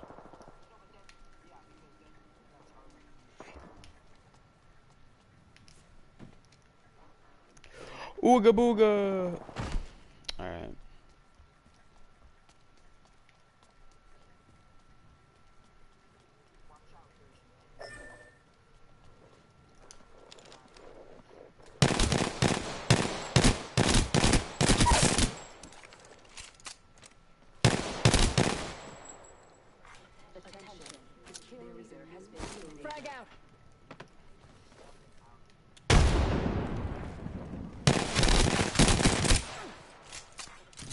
Ooga booga! Alright.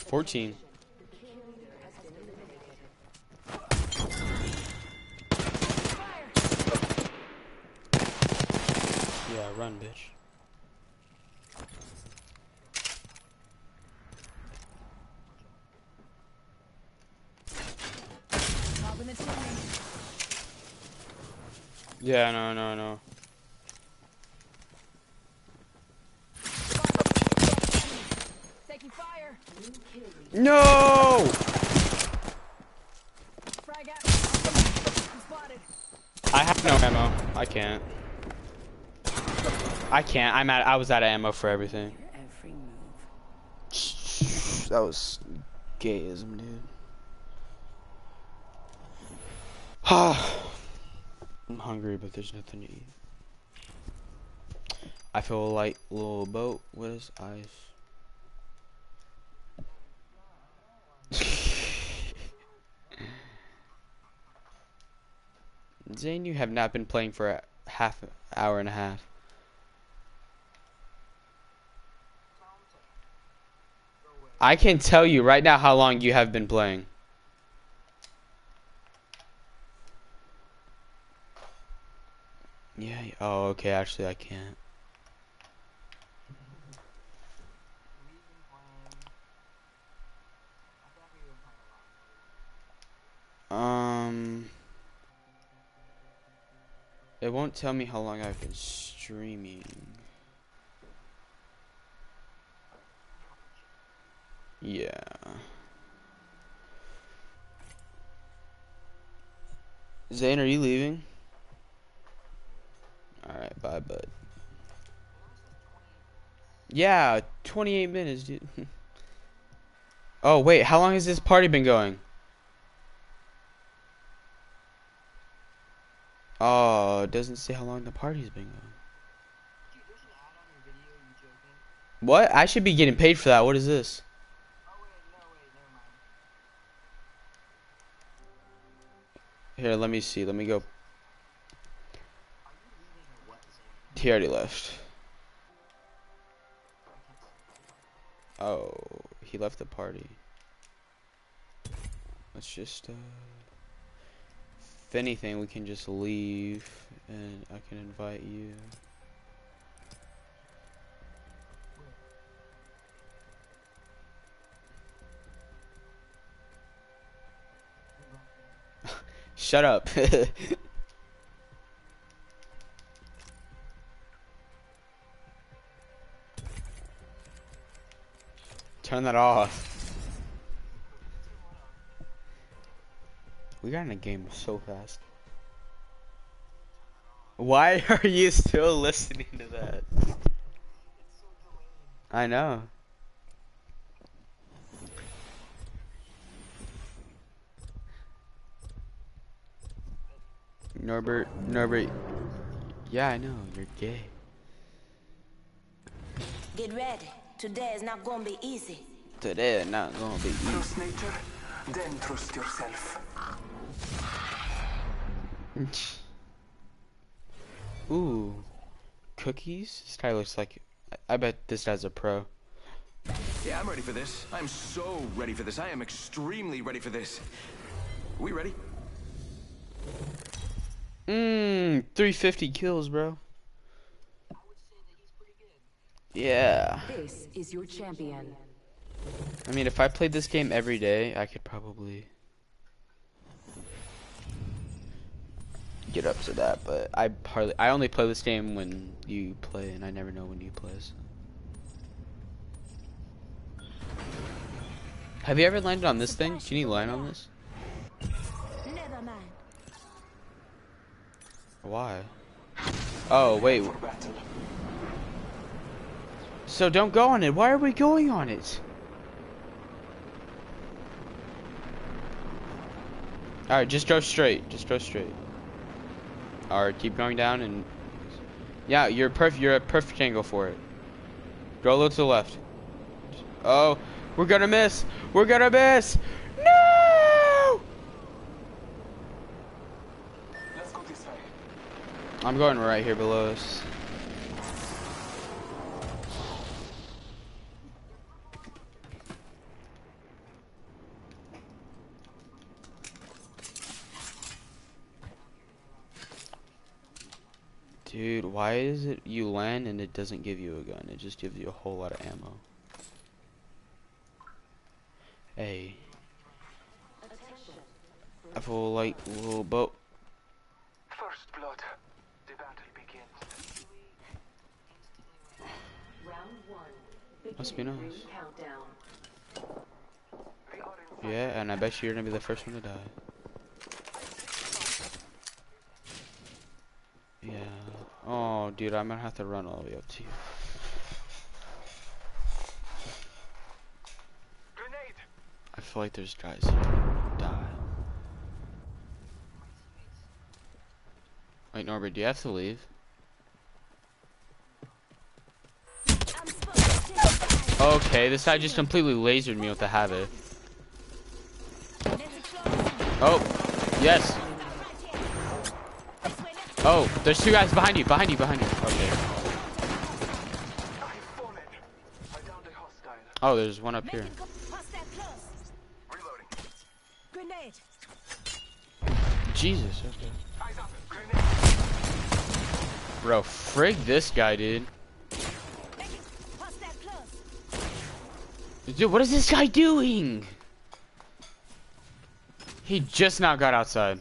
14. Yeah, run, bitch. Yeah, no, no, no. No! I'm spotted. I have no ammo. I can't. I can't. I'm at. I was out of ammo for everything. Every move. That was gayism, dude. I'm hungry, but there's nothing to eat. I feel like little boat. What is ice? Zane, you have not been playing for a half hour and a half. I can tell you right now how long you have been playing. Yeah. Oh, okay. Actually, I can't. Um. It won't tell me how long I've been streaming. Yeah. Zane, are you leaving? Alright, bye, bud. Yeah, 28 minutes, dude. oh, wait, how long has this party been going? Oh, it doesn't say how long the party's been going. What? I should be getting paid for that. What is this? Here, let me see. Let me go. He already left. Oh, he left the party. Let's just, uh, if anything, we can just leave and I can invite you. Shut up. Turn that off. We got in a game so fast. Why are you still listening to that? I know. Norbert, Norbert. Yeah, I know, you're gay. Get ready. Today is not gonna be easy. Today is not gonna be easy. Trust nature, then trust yourself. Ooh, cookies. This guy looks like. I- I bet this guy's a pro. Yeah, I'm ready for this. I'm so ready for this. I am extremely ready for this. We ready? Mmm, 350 kills, bro. Yeah. This is your champion. I mean, if I played this game every day, I could probably get up to that, but I hardly, I only play this game when you play, and I never know when you play. So. Have you ever landed on this thing? Can you land on this? Never mind. Why? Oh wait. So don't go on it. Why are we going on it? Alright, just go straight. Just go straight. Alright, keep going down and... Yeah, you're perfect. You're at perfect angle for it. Go a little to the left. Oh, we're gonna miss. We're gonna miss. No! Let's go this way. I'm going right here below us. Dude, why is it you land and it doesn't give you a gun? It just gives you a whole lot of ammo. Hey. I feel like little boat. First blood. The battle begins. Round one. Must be nice. ring countdown. We are in Yeah, and I bet you you're gonna be the first one to die. Yeah. Oh, dude, I'm gonna have to run all the way up to you. grenade. I feel like there's guys here. Die. Wait, Norbert, do you have to leave? I'm supposed to take fire. Okay, this guy just completely lasered me with the Havoc. There's a close. Oh, yes. Oh, there's two guys behind you, behind you, behind you. Okay. I have fallen. I downed a hostile. Oh, there's one up here. it go past that close. Reloading. Grenade. Jesus, okay. Eyes up. Grenade. Bro, frig this guy, dude. Make it past that close. Dude, what is this guy doing? He just now got outside.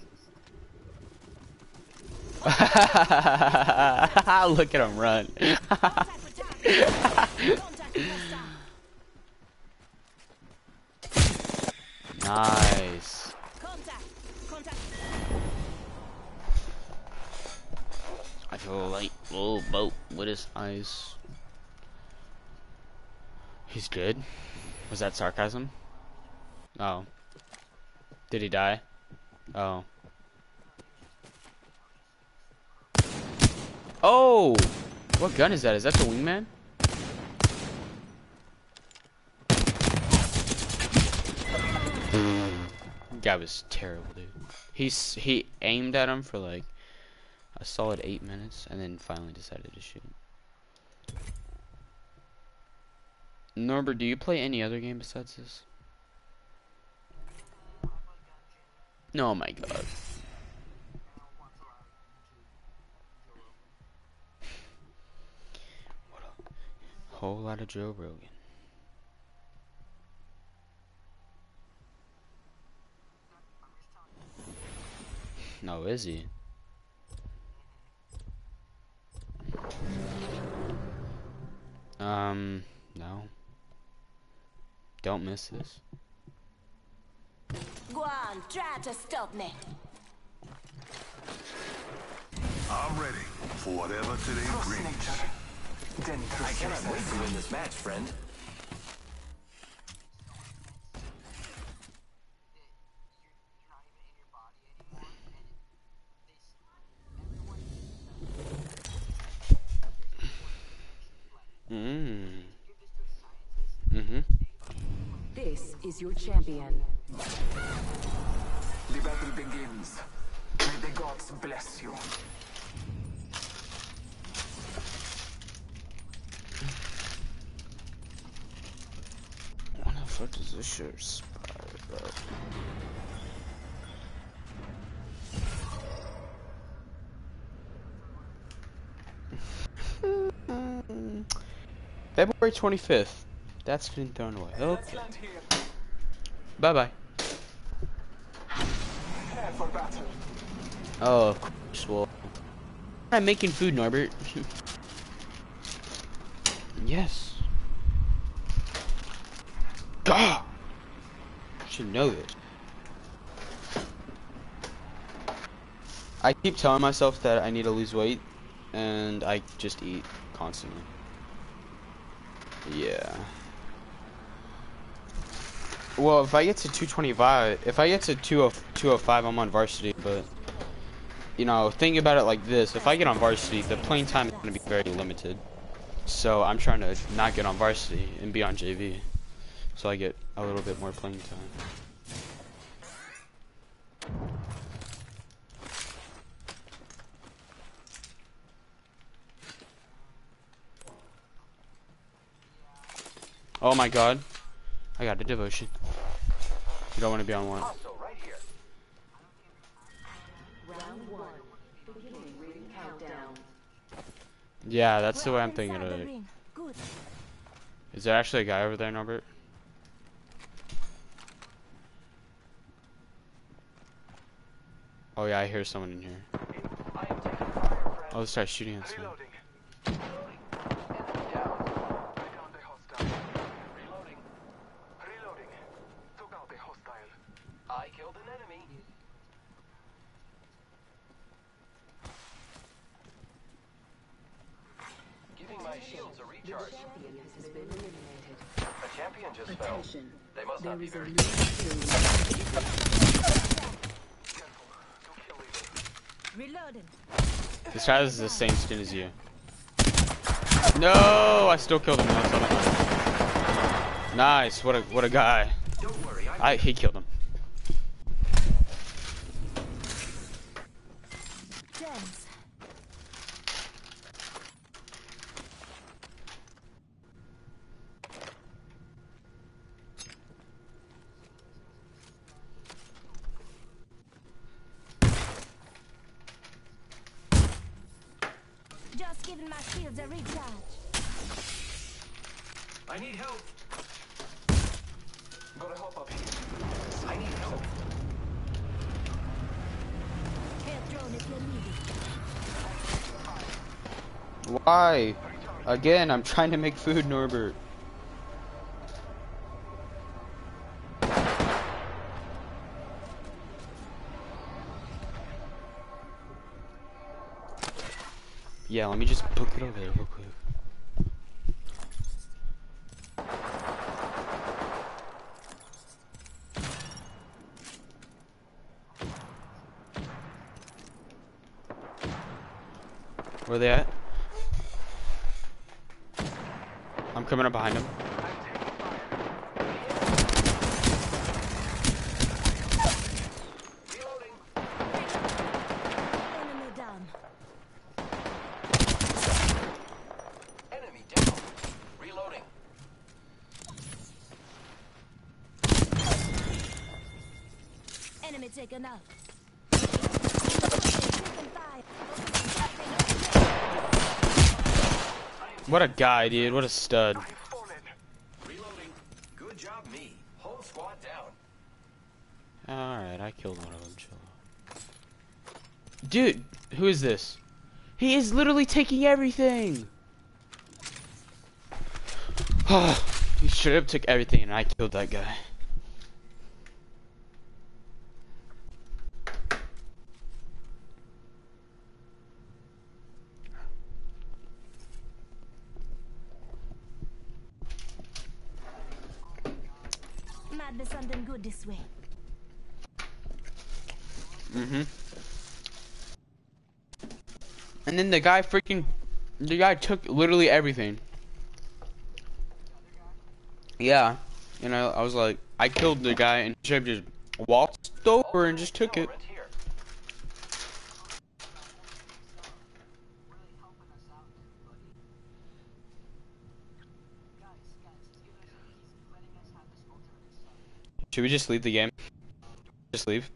Look at him run. Nice. I feel like little boat with his eyes. He's good. Was that sarcasm? Oh. Did he die? Oh. Oh! What gun is that? Is that the wingman? Guy was terrible, dude. He's he aimed at him for like a solid eight minutes, and then finally decided to shoot. Norbert, do you play any other game besides this? No, oh my god. Whole lot of Joe Rogan. No, is he? Um, no. Don't miss this. Go on, try to stop me. I'm ready for whatever today brings. Nature. Then I cannot wait to win this match, friend. Mm. Mm-hmm. This is your champion. The battle begins. May the gods bless you. Fuck is this shirt bro? February 25th. That's been thrown away. Okay. Bye bye. Prepare for battle. Oh, of course. Well, I'm making food, Norbert. yes. Should know this. I keep telling myself that I need to lose weight, and I just eat constantly. Yeah. Well, if I get to 225, if I get to 20 205, I'm on varsity, but, you know, thinking about it like this, if I get on varsity, the playing time is going to be very limited. So I'm trying to not get on varsity and be on JV, so I get a little bit more playing time. Oh my god. I got a devotion. You don't want to be on one. Hostile right here. Round one. Beginning ring countdown. Yeah, that's the way I'm thinking of the it. ring. Good. Is there actually a guy over there, Norbert? Oh yeah, I hear someone in here. I am taking. Oh, let's start shooting at someone. Reloading. Enemy down. I downed a hostile. Reloading. Reloading. Took out a hostile. I killed an enemy. Giving my shields a recharge. Champion has been eliminated. A champion just fell. Attention. They must There not be is a very new kill. careful. To kill leader. Reloading. This guy has the same skin as you. No, I still killed him. That's all that matters. Nice, what a what a guy. Worry, I I he killed him. Gems. Just giving my shields a recharge. I need help. Gotta help up here. I need help. Air drone if you need it. Why? Again, I'm trying to make food, Norbert. Yeah, let me just book it over there real quick. Where they at? I'm coming up behind him. Reloading. Enemy down. Enemy down. Reloading. Enemy taken out. Taking fire. Guy, dude. What a stud. I've fallen. Reloading. Good job, me. Whole squad down. Alright, I killed one of them. Chill. Dude, who is this? He is literally taking everything! he should have took everything and I killed that guy. Might be something good way. Mm-hmm. And then the guy freaking... The guy took literally everything. Yeah. You know, I was like, I killed the guy and should have just waltzed over and just took it. Should we just leave the game? Just leave?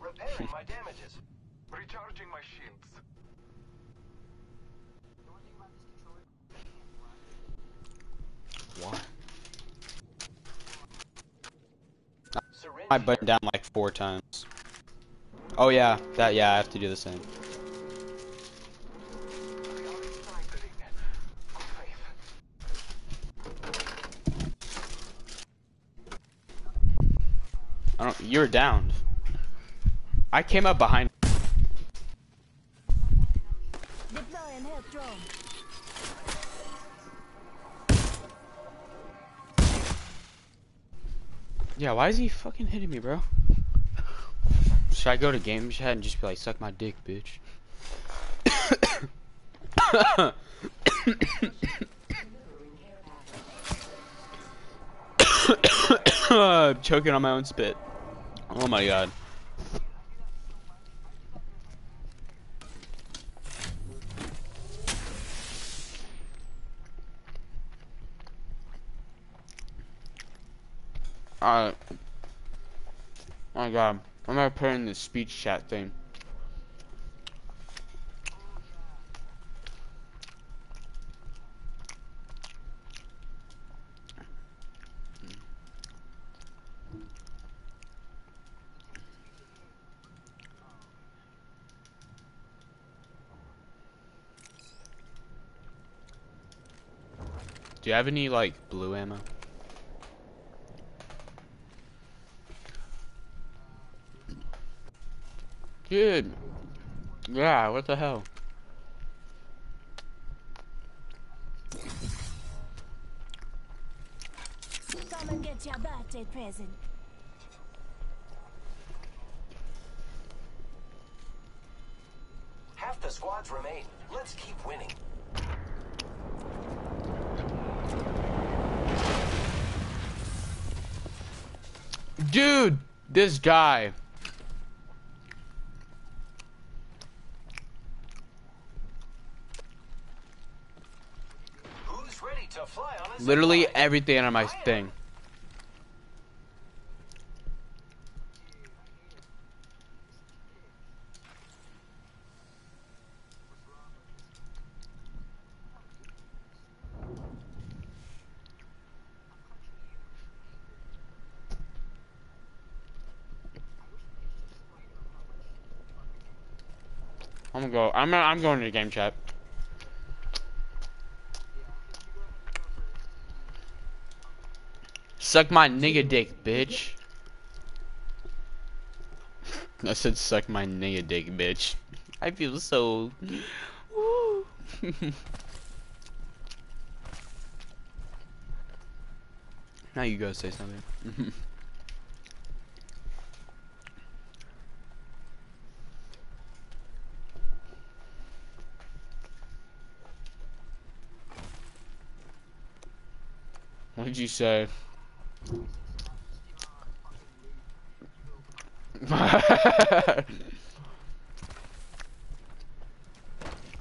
Repairing my damages. Recharging my shields. Why? I button down like four times. Oh yeah, that yeah, I have to do the same. You're downed. I came up behind. Yeah, why is he fucking hitting me, bro? Should I go to game chat and just be like, suck my dick, bitch? choking on my own spit. Oh my god. Alright. Oh my god. I'm gonna put in the speech chat thing. You have any like blue ammo? Dude. Yeah, what the hell? Come and get your birthday present. Half the squads remain. Let's keep winning. Dude, this guy. Who's ready to fly on Literally everything on my thing. Go. I'm I'm going to the game chat. Suck my nigga dick, bitch. I said suck my nigga dick, bitch. I feel so. Now you go say something. what did you say?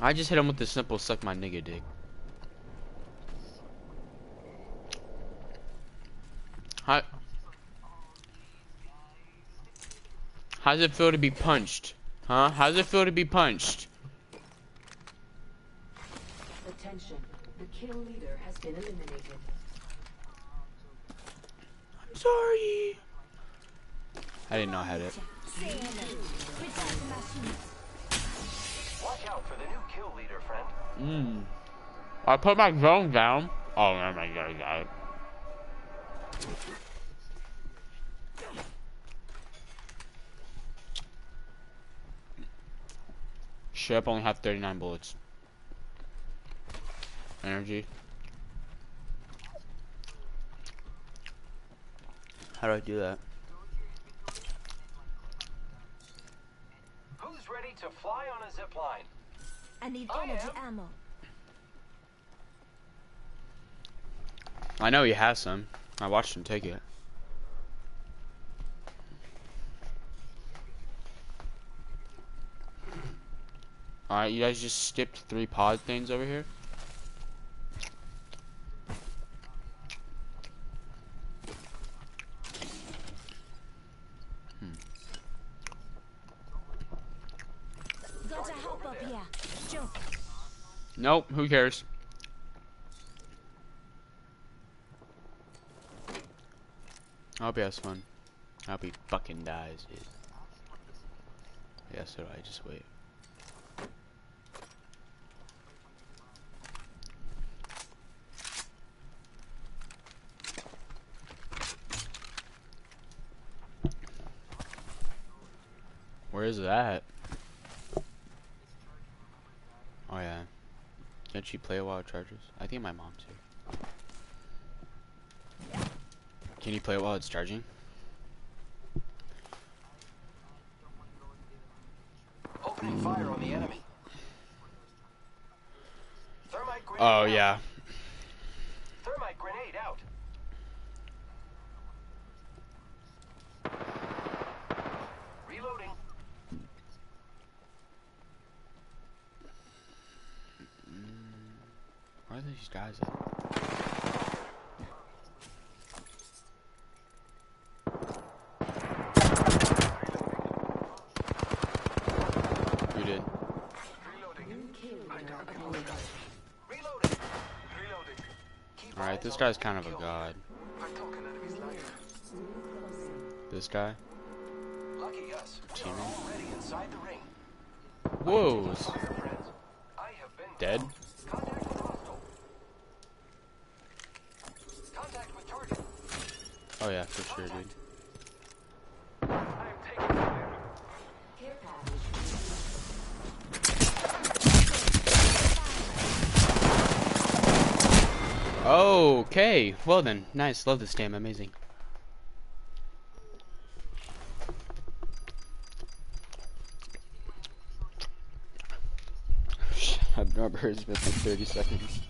I just hit him with the simple suck my nigga dick. How, how's it feel to be punched? Huh? How's it feel to be punched? Attention. The kill leader has been eliminated. I'm sorry. I didn't know I had it. Say hello. Prepare the machines. Watch out for the new kill leader, friend. Mmm. I put my drone down. Oh my god, I got it. Shit, up only have 39 bullets. Energy. How do I do that? Who's ready to fly on a zip line? I need I energy am. ammo. I know he has some. I watched him take it. Alright, you guys just skipped three pod things over here? Gotta help up here. Jump. Nope, who cares? I hope he has fun. I hope he fucking dies, dude. Yeah, so I. Just wait. Where is that? Oh yeah. Said she play while it charges. I think my mom too. Can you play it while it's charging? Opening fire on the enemy. Oh yeah. Thermite grenade out. Reloading. Where are these guys at? You did. Alright, this guy's kind of a god. I took an enemy's life. This guy. Lucky us. We are Teammate. inside the ring. Whoa. Fire, friends. I have been Dead? down. Contact with hostile. Contact with target. Oh yeah, for sure, dude. Okay, well then, nice. Love this game, amazing. I've heard it's been like 30 seconds.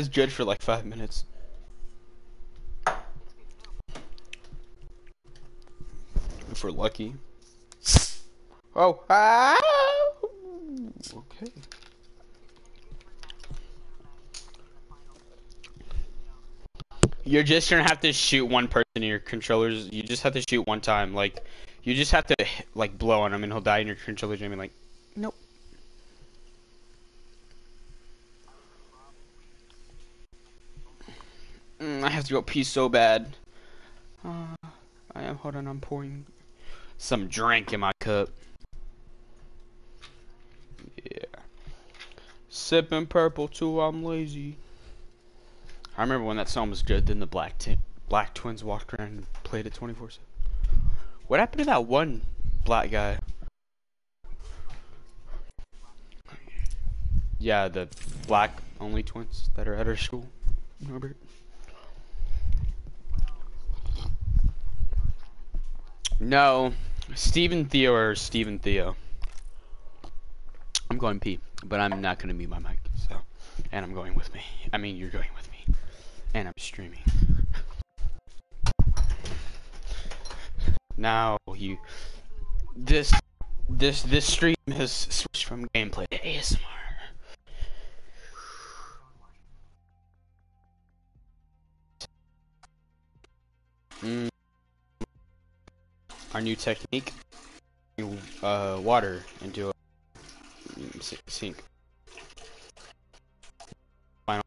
Let's judge for like five minutes. If we're lucky. Oh, ah! Okay. You're just gonna have to shoot one person in your controllers. You just have to shoot one time. Like, you just have to like blow on him, and he'll die, in your controller's gonna be like, nope. Mm, I have to go pee so bad. Uh, I am. Hold on, I'm pouring some drink in my cup. Yeah. Sipping purple too. I'm lazy. I remember when that song was good. Then the Black Black Twins walked around and played it 24/7. What happened to that one black guy? Yeah, the black only twins that are at our school. Norbert. No, Stephen Theo or Stephen Theo. I'm going pee, but I'm not gonna mute my mic. So, and I'm going with me. I mean, you're going with me, and I'm streaming. Now you, this, this, this stream has switched from gameplay to ASMR. Mm. Our new technique: uh, water into a sink. Final.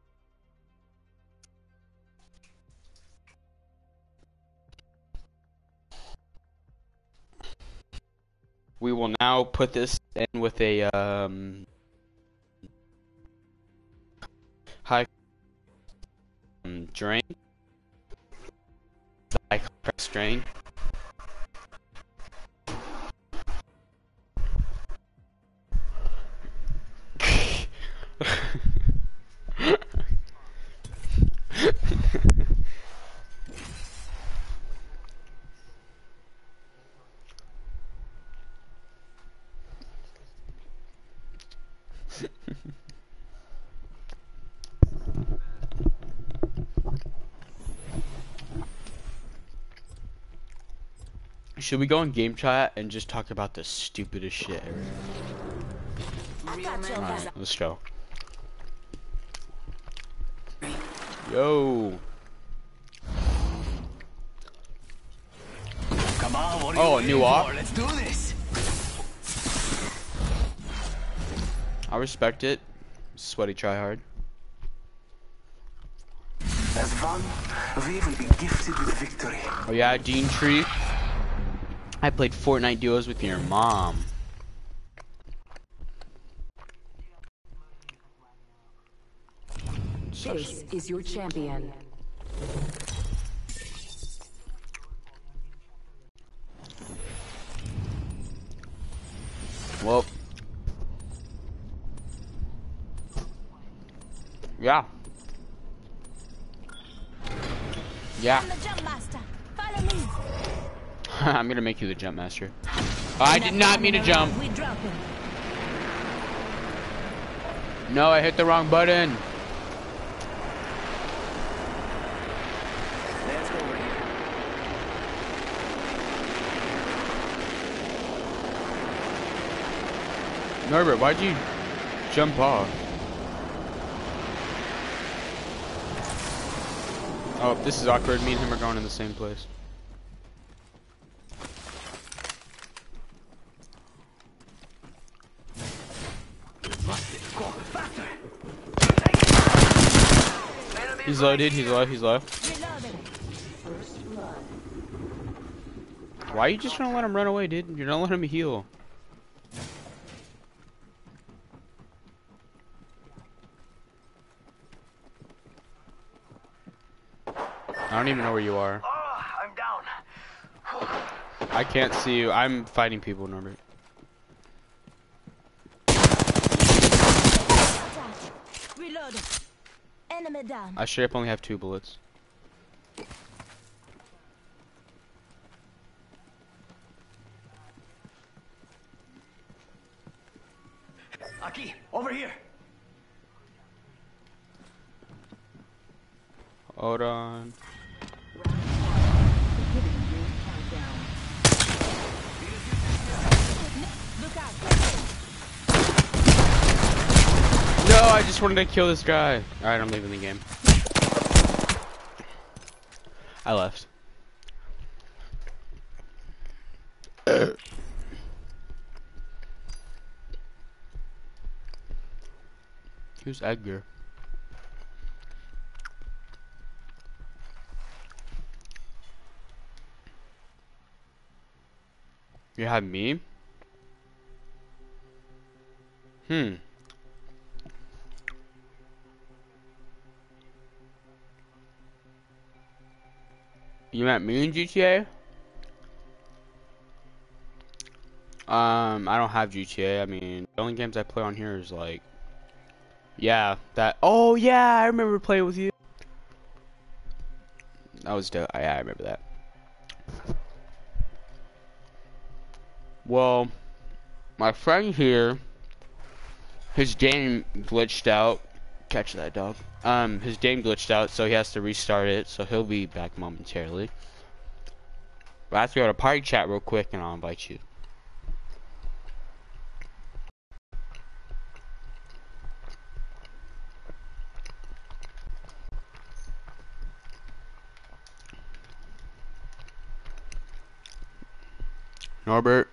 We will now put this in with a um, high um, drain, high compress drain. Should we go in game chat and just talk about the stupidest shit ever? I got your back. Alright, let's go. Yo. Come on, what Oh, a new op? Let's do this. I respect it. Sweaty try hard. As one, we will be gifted with victory. Oh yeah, Dean Tree. I played Fortnite duos with your mom. This is your champion. Well. Yeah. Yeah. I'm the jump master. Follow me. I'm gonna make you the jump master. I did not mean to jump. We drop him. No, I hit the wrong button. Let's go over here. Norbert, why'd you jump off? Oh, this is awkward. Me and him are going in the same place. He's loaded, he's low, he's low. Why are you just gonna let him run away, dude? You're not letting him heal. I don't even know where you are. Oh, I'm down. I can't see you. I'm fighting people, Norbert. Attack. Reloading. Enemy down. I straight up only have two bullets. Aki, over here. Hold on. No, I just wanted to kill this guy. Alright, I'm leaving the game. I left. Who's Edgar? You have me? Hmm. You meant me in GTA? Um, I don't have GTA. I mean, the only games I play on here is like, yeah, that. Oh yeah, I remember playing with you. That was dope. Yeah, I remember that. Well, my friend here, his game glitched out. Catch that dog. Um, his game glitched out, so he has to restart it. So he'll be back momentarily. But I have to go to party chat real quick, and I'll invite you. Norbert.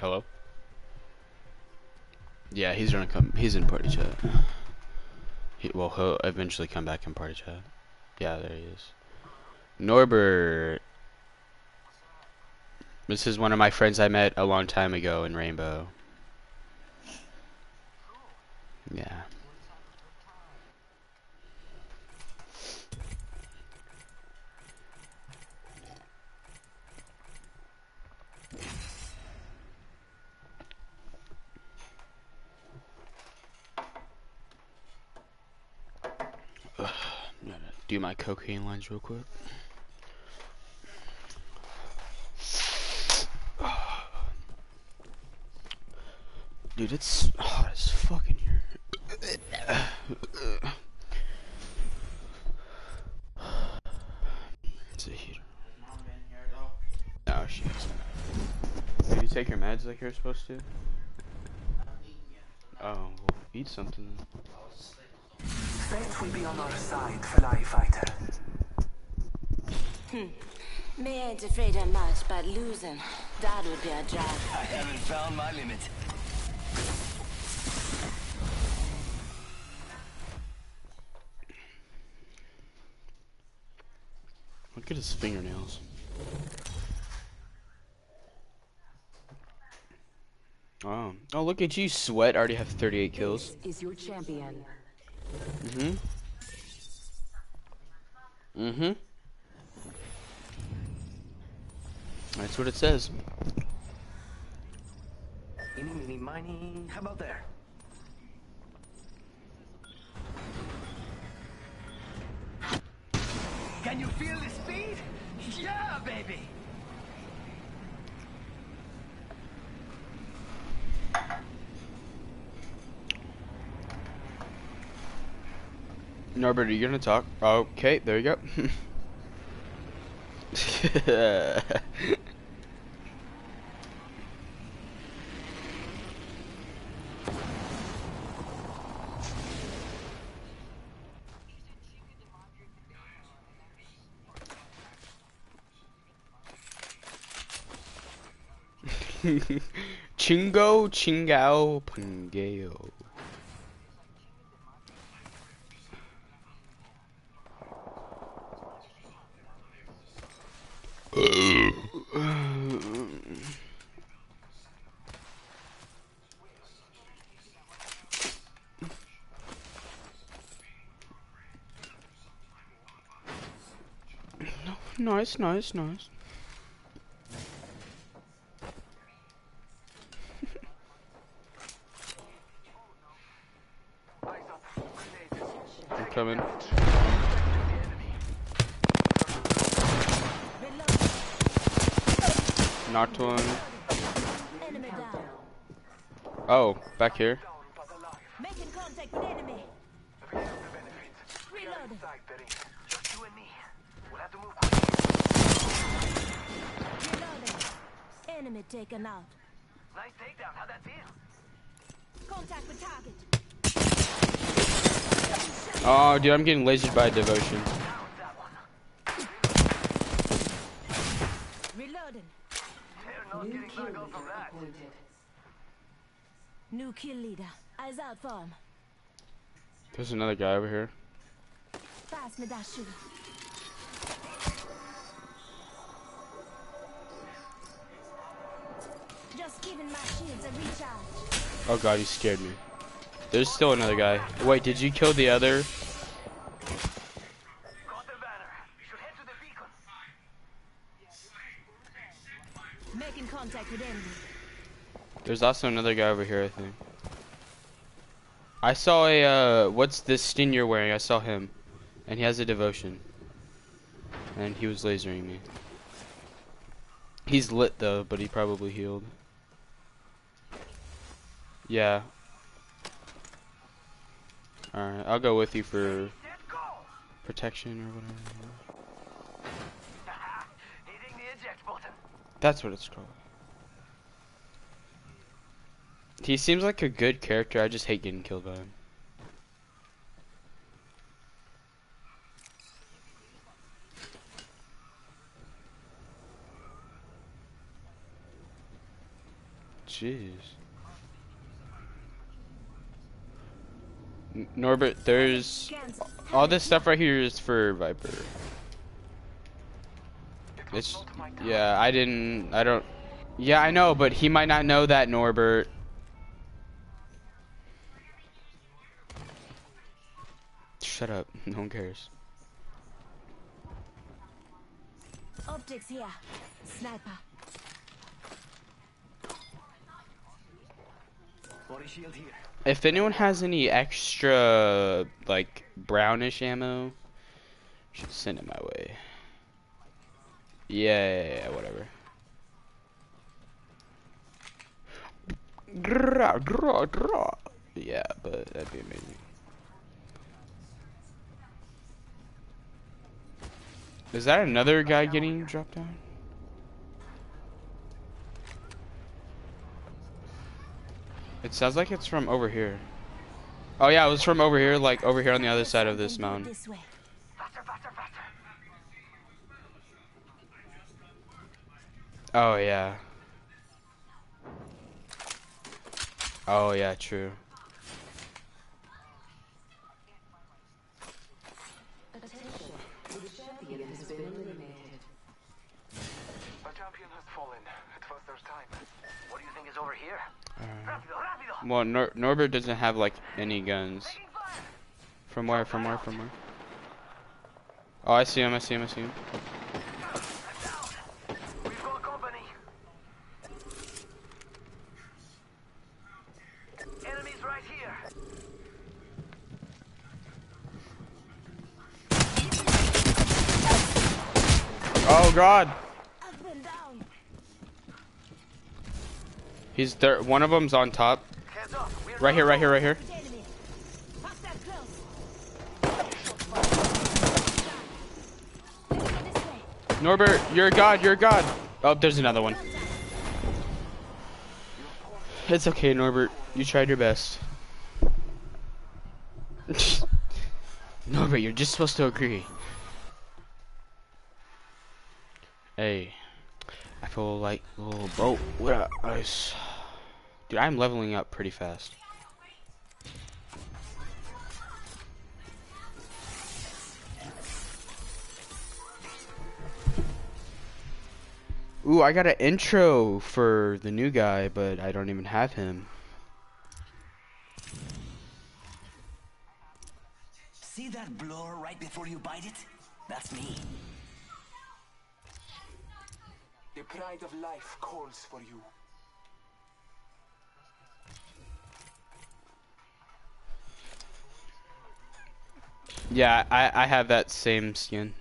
Hello. Yeah, he's gonna come. He's in party chat. He, well, he'll eventually come back in party chat. Yeah, there he is. Norbert. This is one of my friends I met a long time ago in Rainbow. Yeah. do my cocaine lines real quick. Dude, it's hot as fuck in here. It's a heater. Oh, shit. Did you take your meds like you're supposed to? Oh, well, eat something. then. Fate will be on our side, Fly Fighter. Me ain't afraid of much, but losing, that would be a drag. I haven't found my limit. Look at his fingernails. Oh, oh! Look at you, sweat. I Already have 38 kills. Is your champion. Mm-hmm. Mhm. That's what it says. Eeny, meeny, miny. How about there? Can you feel the speed? Yeah, baby! Norbert, are you gonna talk? Okay, there you go. Chingo Chingao Pangeo. Nice, nice, nice. Coming. Knocked one. Oh, back here. Making contact with enemy. Reloading. Just you and me. We'll have to move quick. Reloading. Enemy taken out. Nice takedown. How'd that feel? Contact with target. Oh, dude, I'm getting lasered by devotion. Reloading. New kill back up from leader New kill leader. Eyes out for him. There's another guy over here. Pass me that sugar. Just giving my shields a recharge. Oh god, he scared me. There's still another guy. Wait, did you kill the other? Got the banner. We should head to the beacon. Making contact with enemy. There's also another guy over here, I think. I saw a, uh, what's this skin you're wearing? I saw him. And he has a devotion. And he was lasering me. He's lit though, but he probably healed. Yeah. Alright, I'll go with you for protection or whatever. Hitting the eject button. That's what it's called. He seems like a good character, I just hate getting killed by him. Jeez. Norbert, there's all this stuff right here is for Viper. It's yeah, I didn't I don't Yeah, I know, but he might not know that Norbert. Shut up. No one cares. Optics here. Sniper. Body shield here. If anyone has any extra like brownish ammo, Should send it my way. Yeah, yeah, yeah, whatever. Yeah, but that'd be amazing. Is that another guy getting dropped down? It sounds like it's from over here. Oh yeah, it was from over here, like over here on the other side of this mountain. This way. Oh yeah. Oh yeah, true. Champion has been eliminated. The champion has fallen. It was their time. What do you think is over here? Well, Nor Norbert doesn't have like any guns. From where? From where? From where? Oh, I see him. I see him. I see him. Oh God. I've been down. He's there. One of them's on top. Right here. Right here. Right here. Norbert, you're a god. You're a god. Oh, there's another one. It's okay, Norbert. You tried your best. Norbert, you're just supposed to agree. Hey, I feel like a little boat with ice. Dude, I'm leveling up pretty fast. Ooh, I got an intro for the new guy, but I don't even have him. See that blur right before you bite it? That's me. The pride of life calls for you. Yeah, I I have that same skin.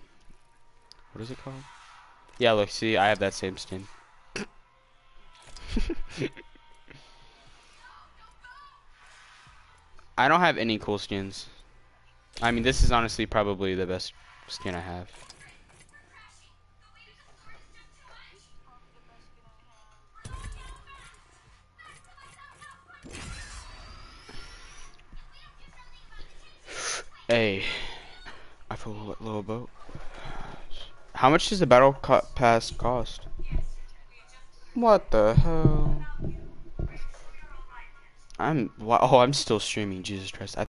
What is it called? Yeah, look, see, I have that same skin. I don't have any cool skins. I mean, this is honestly probably the best skin I have. Hey, I feel a little boat. How much does the battle pass cost? What the hell? I'm. Oh, I'm still streaming. Jesus Christ! I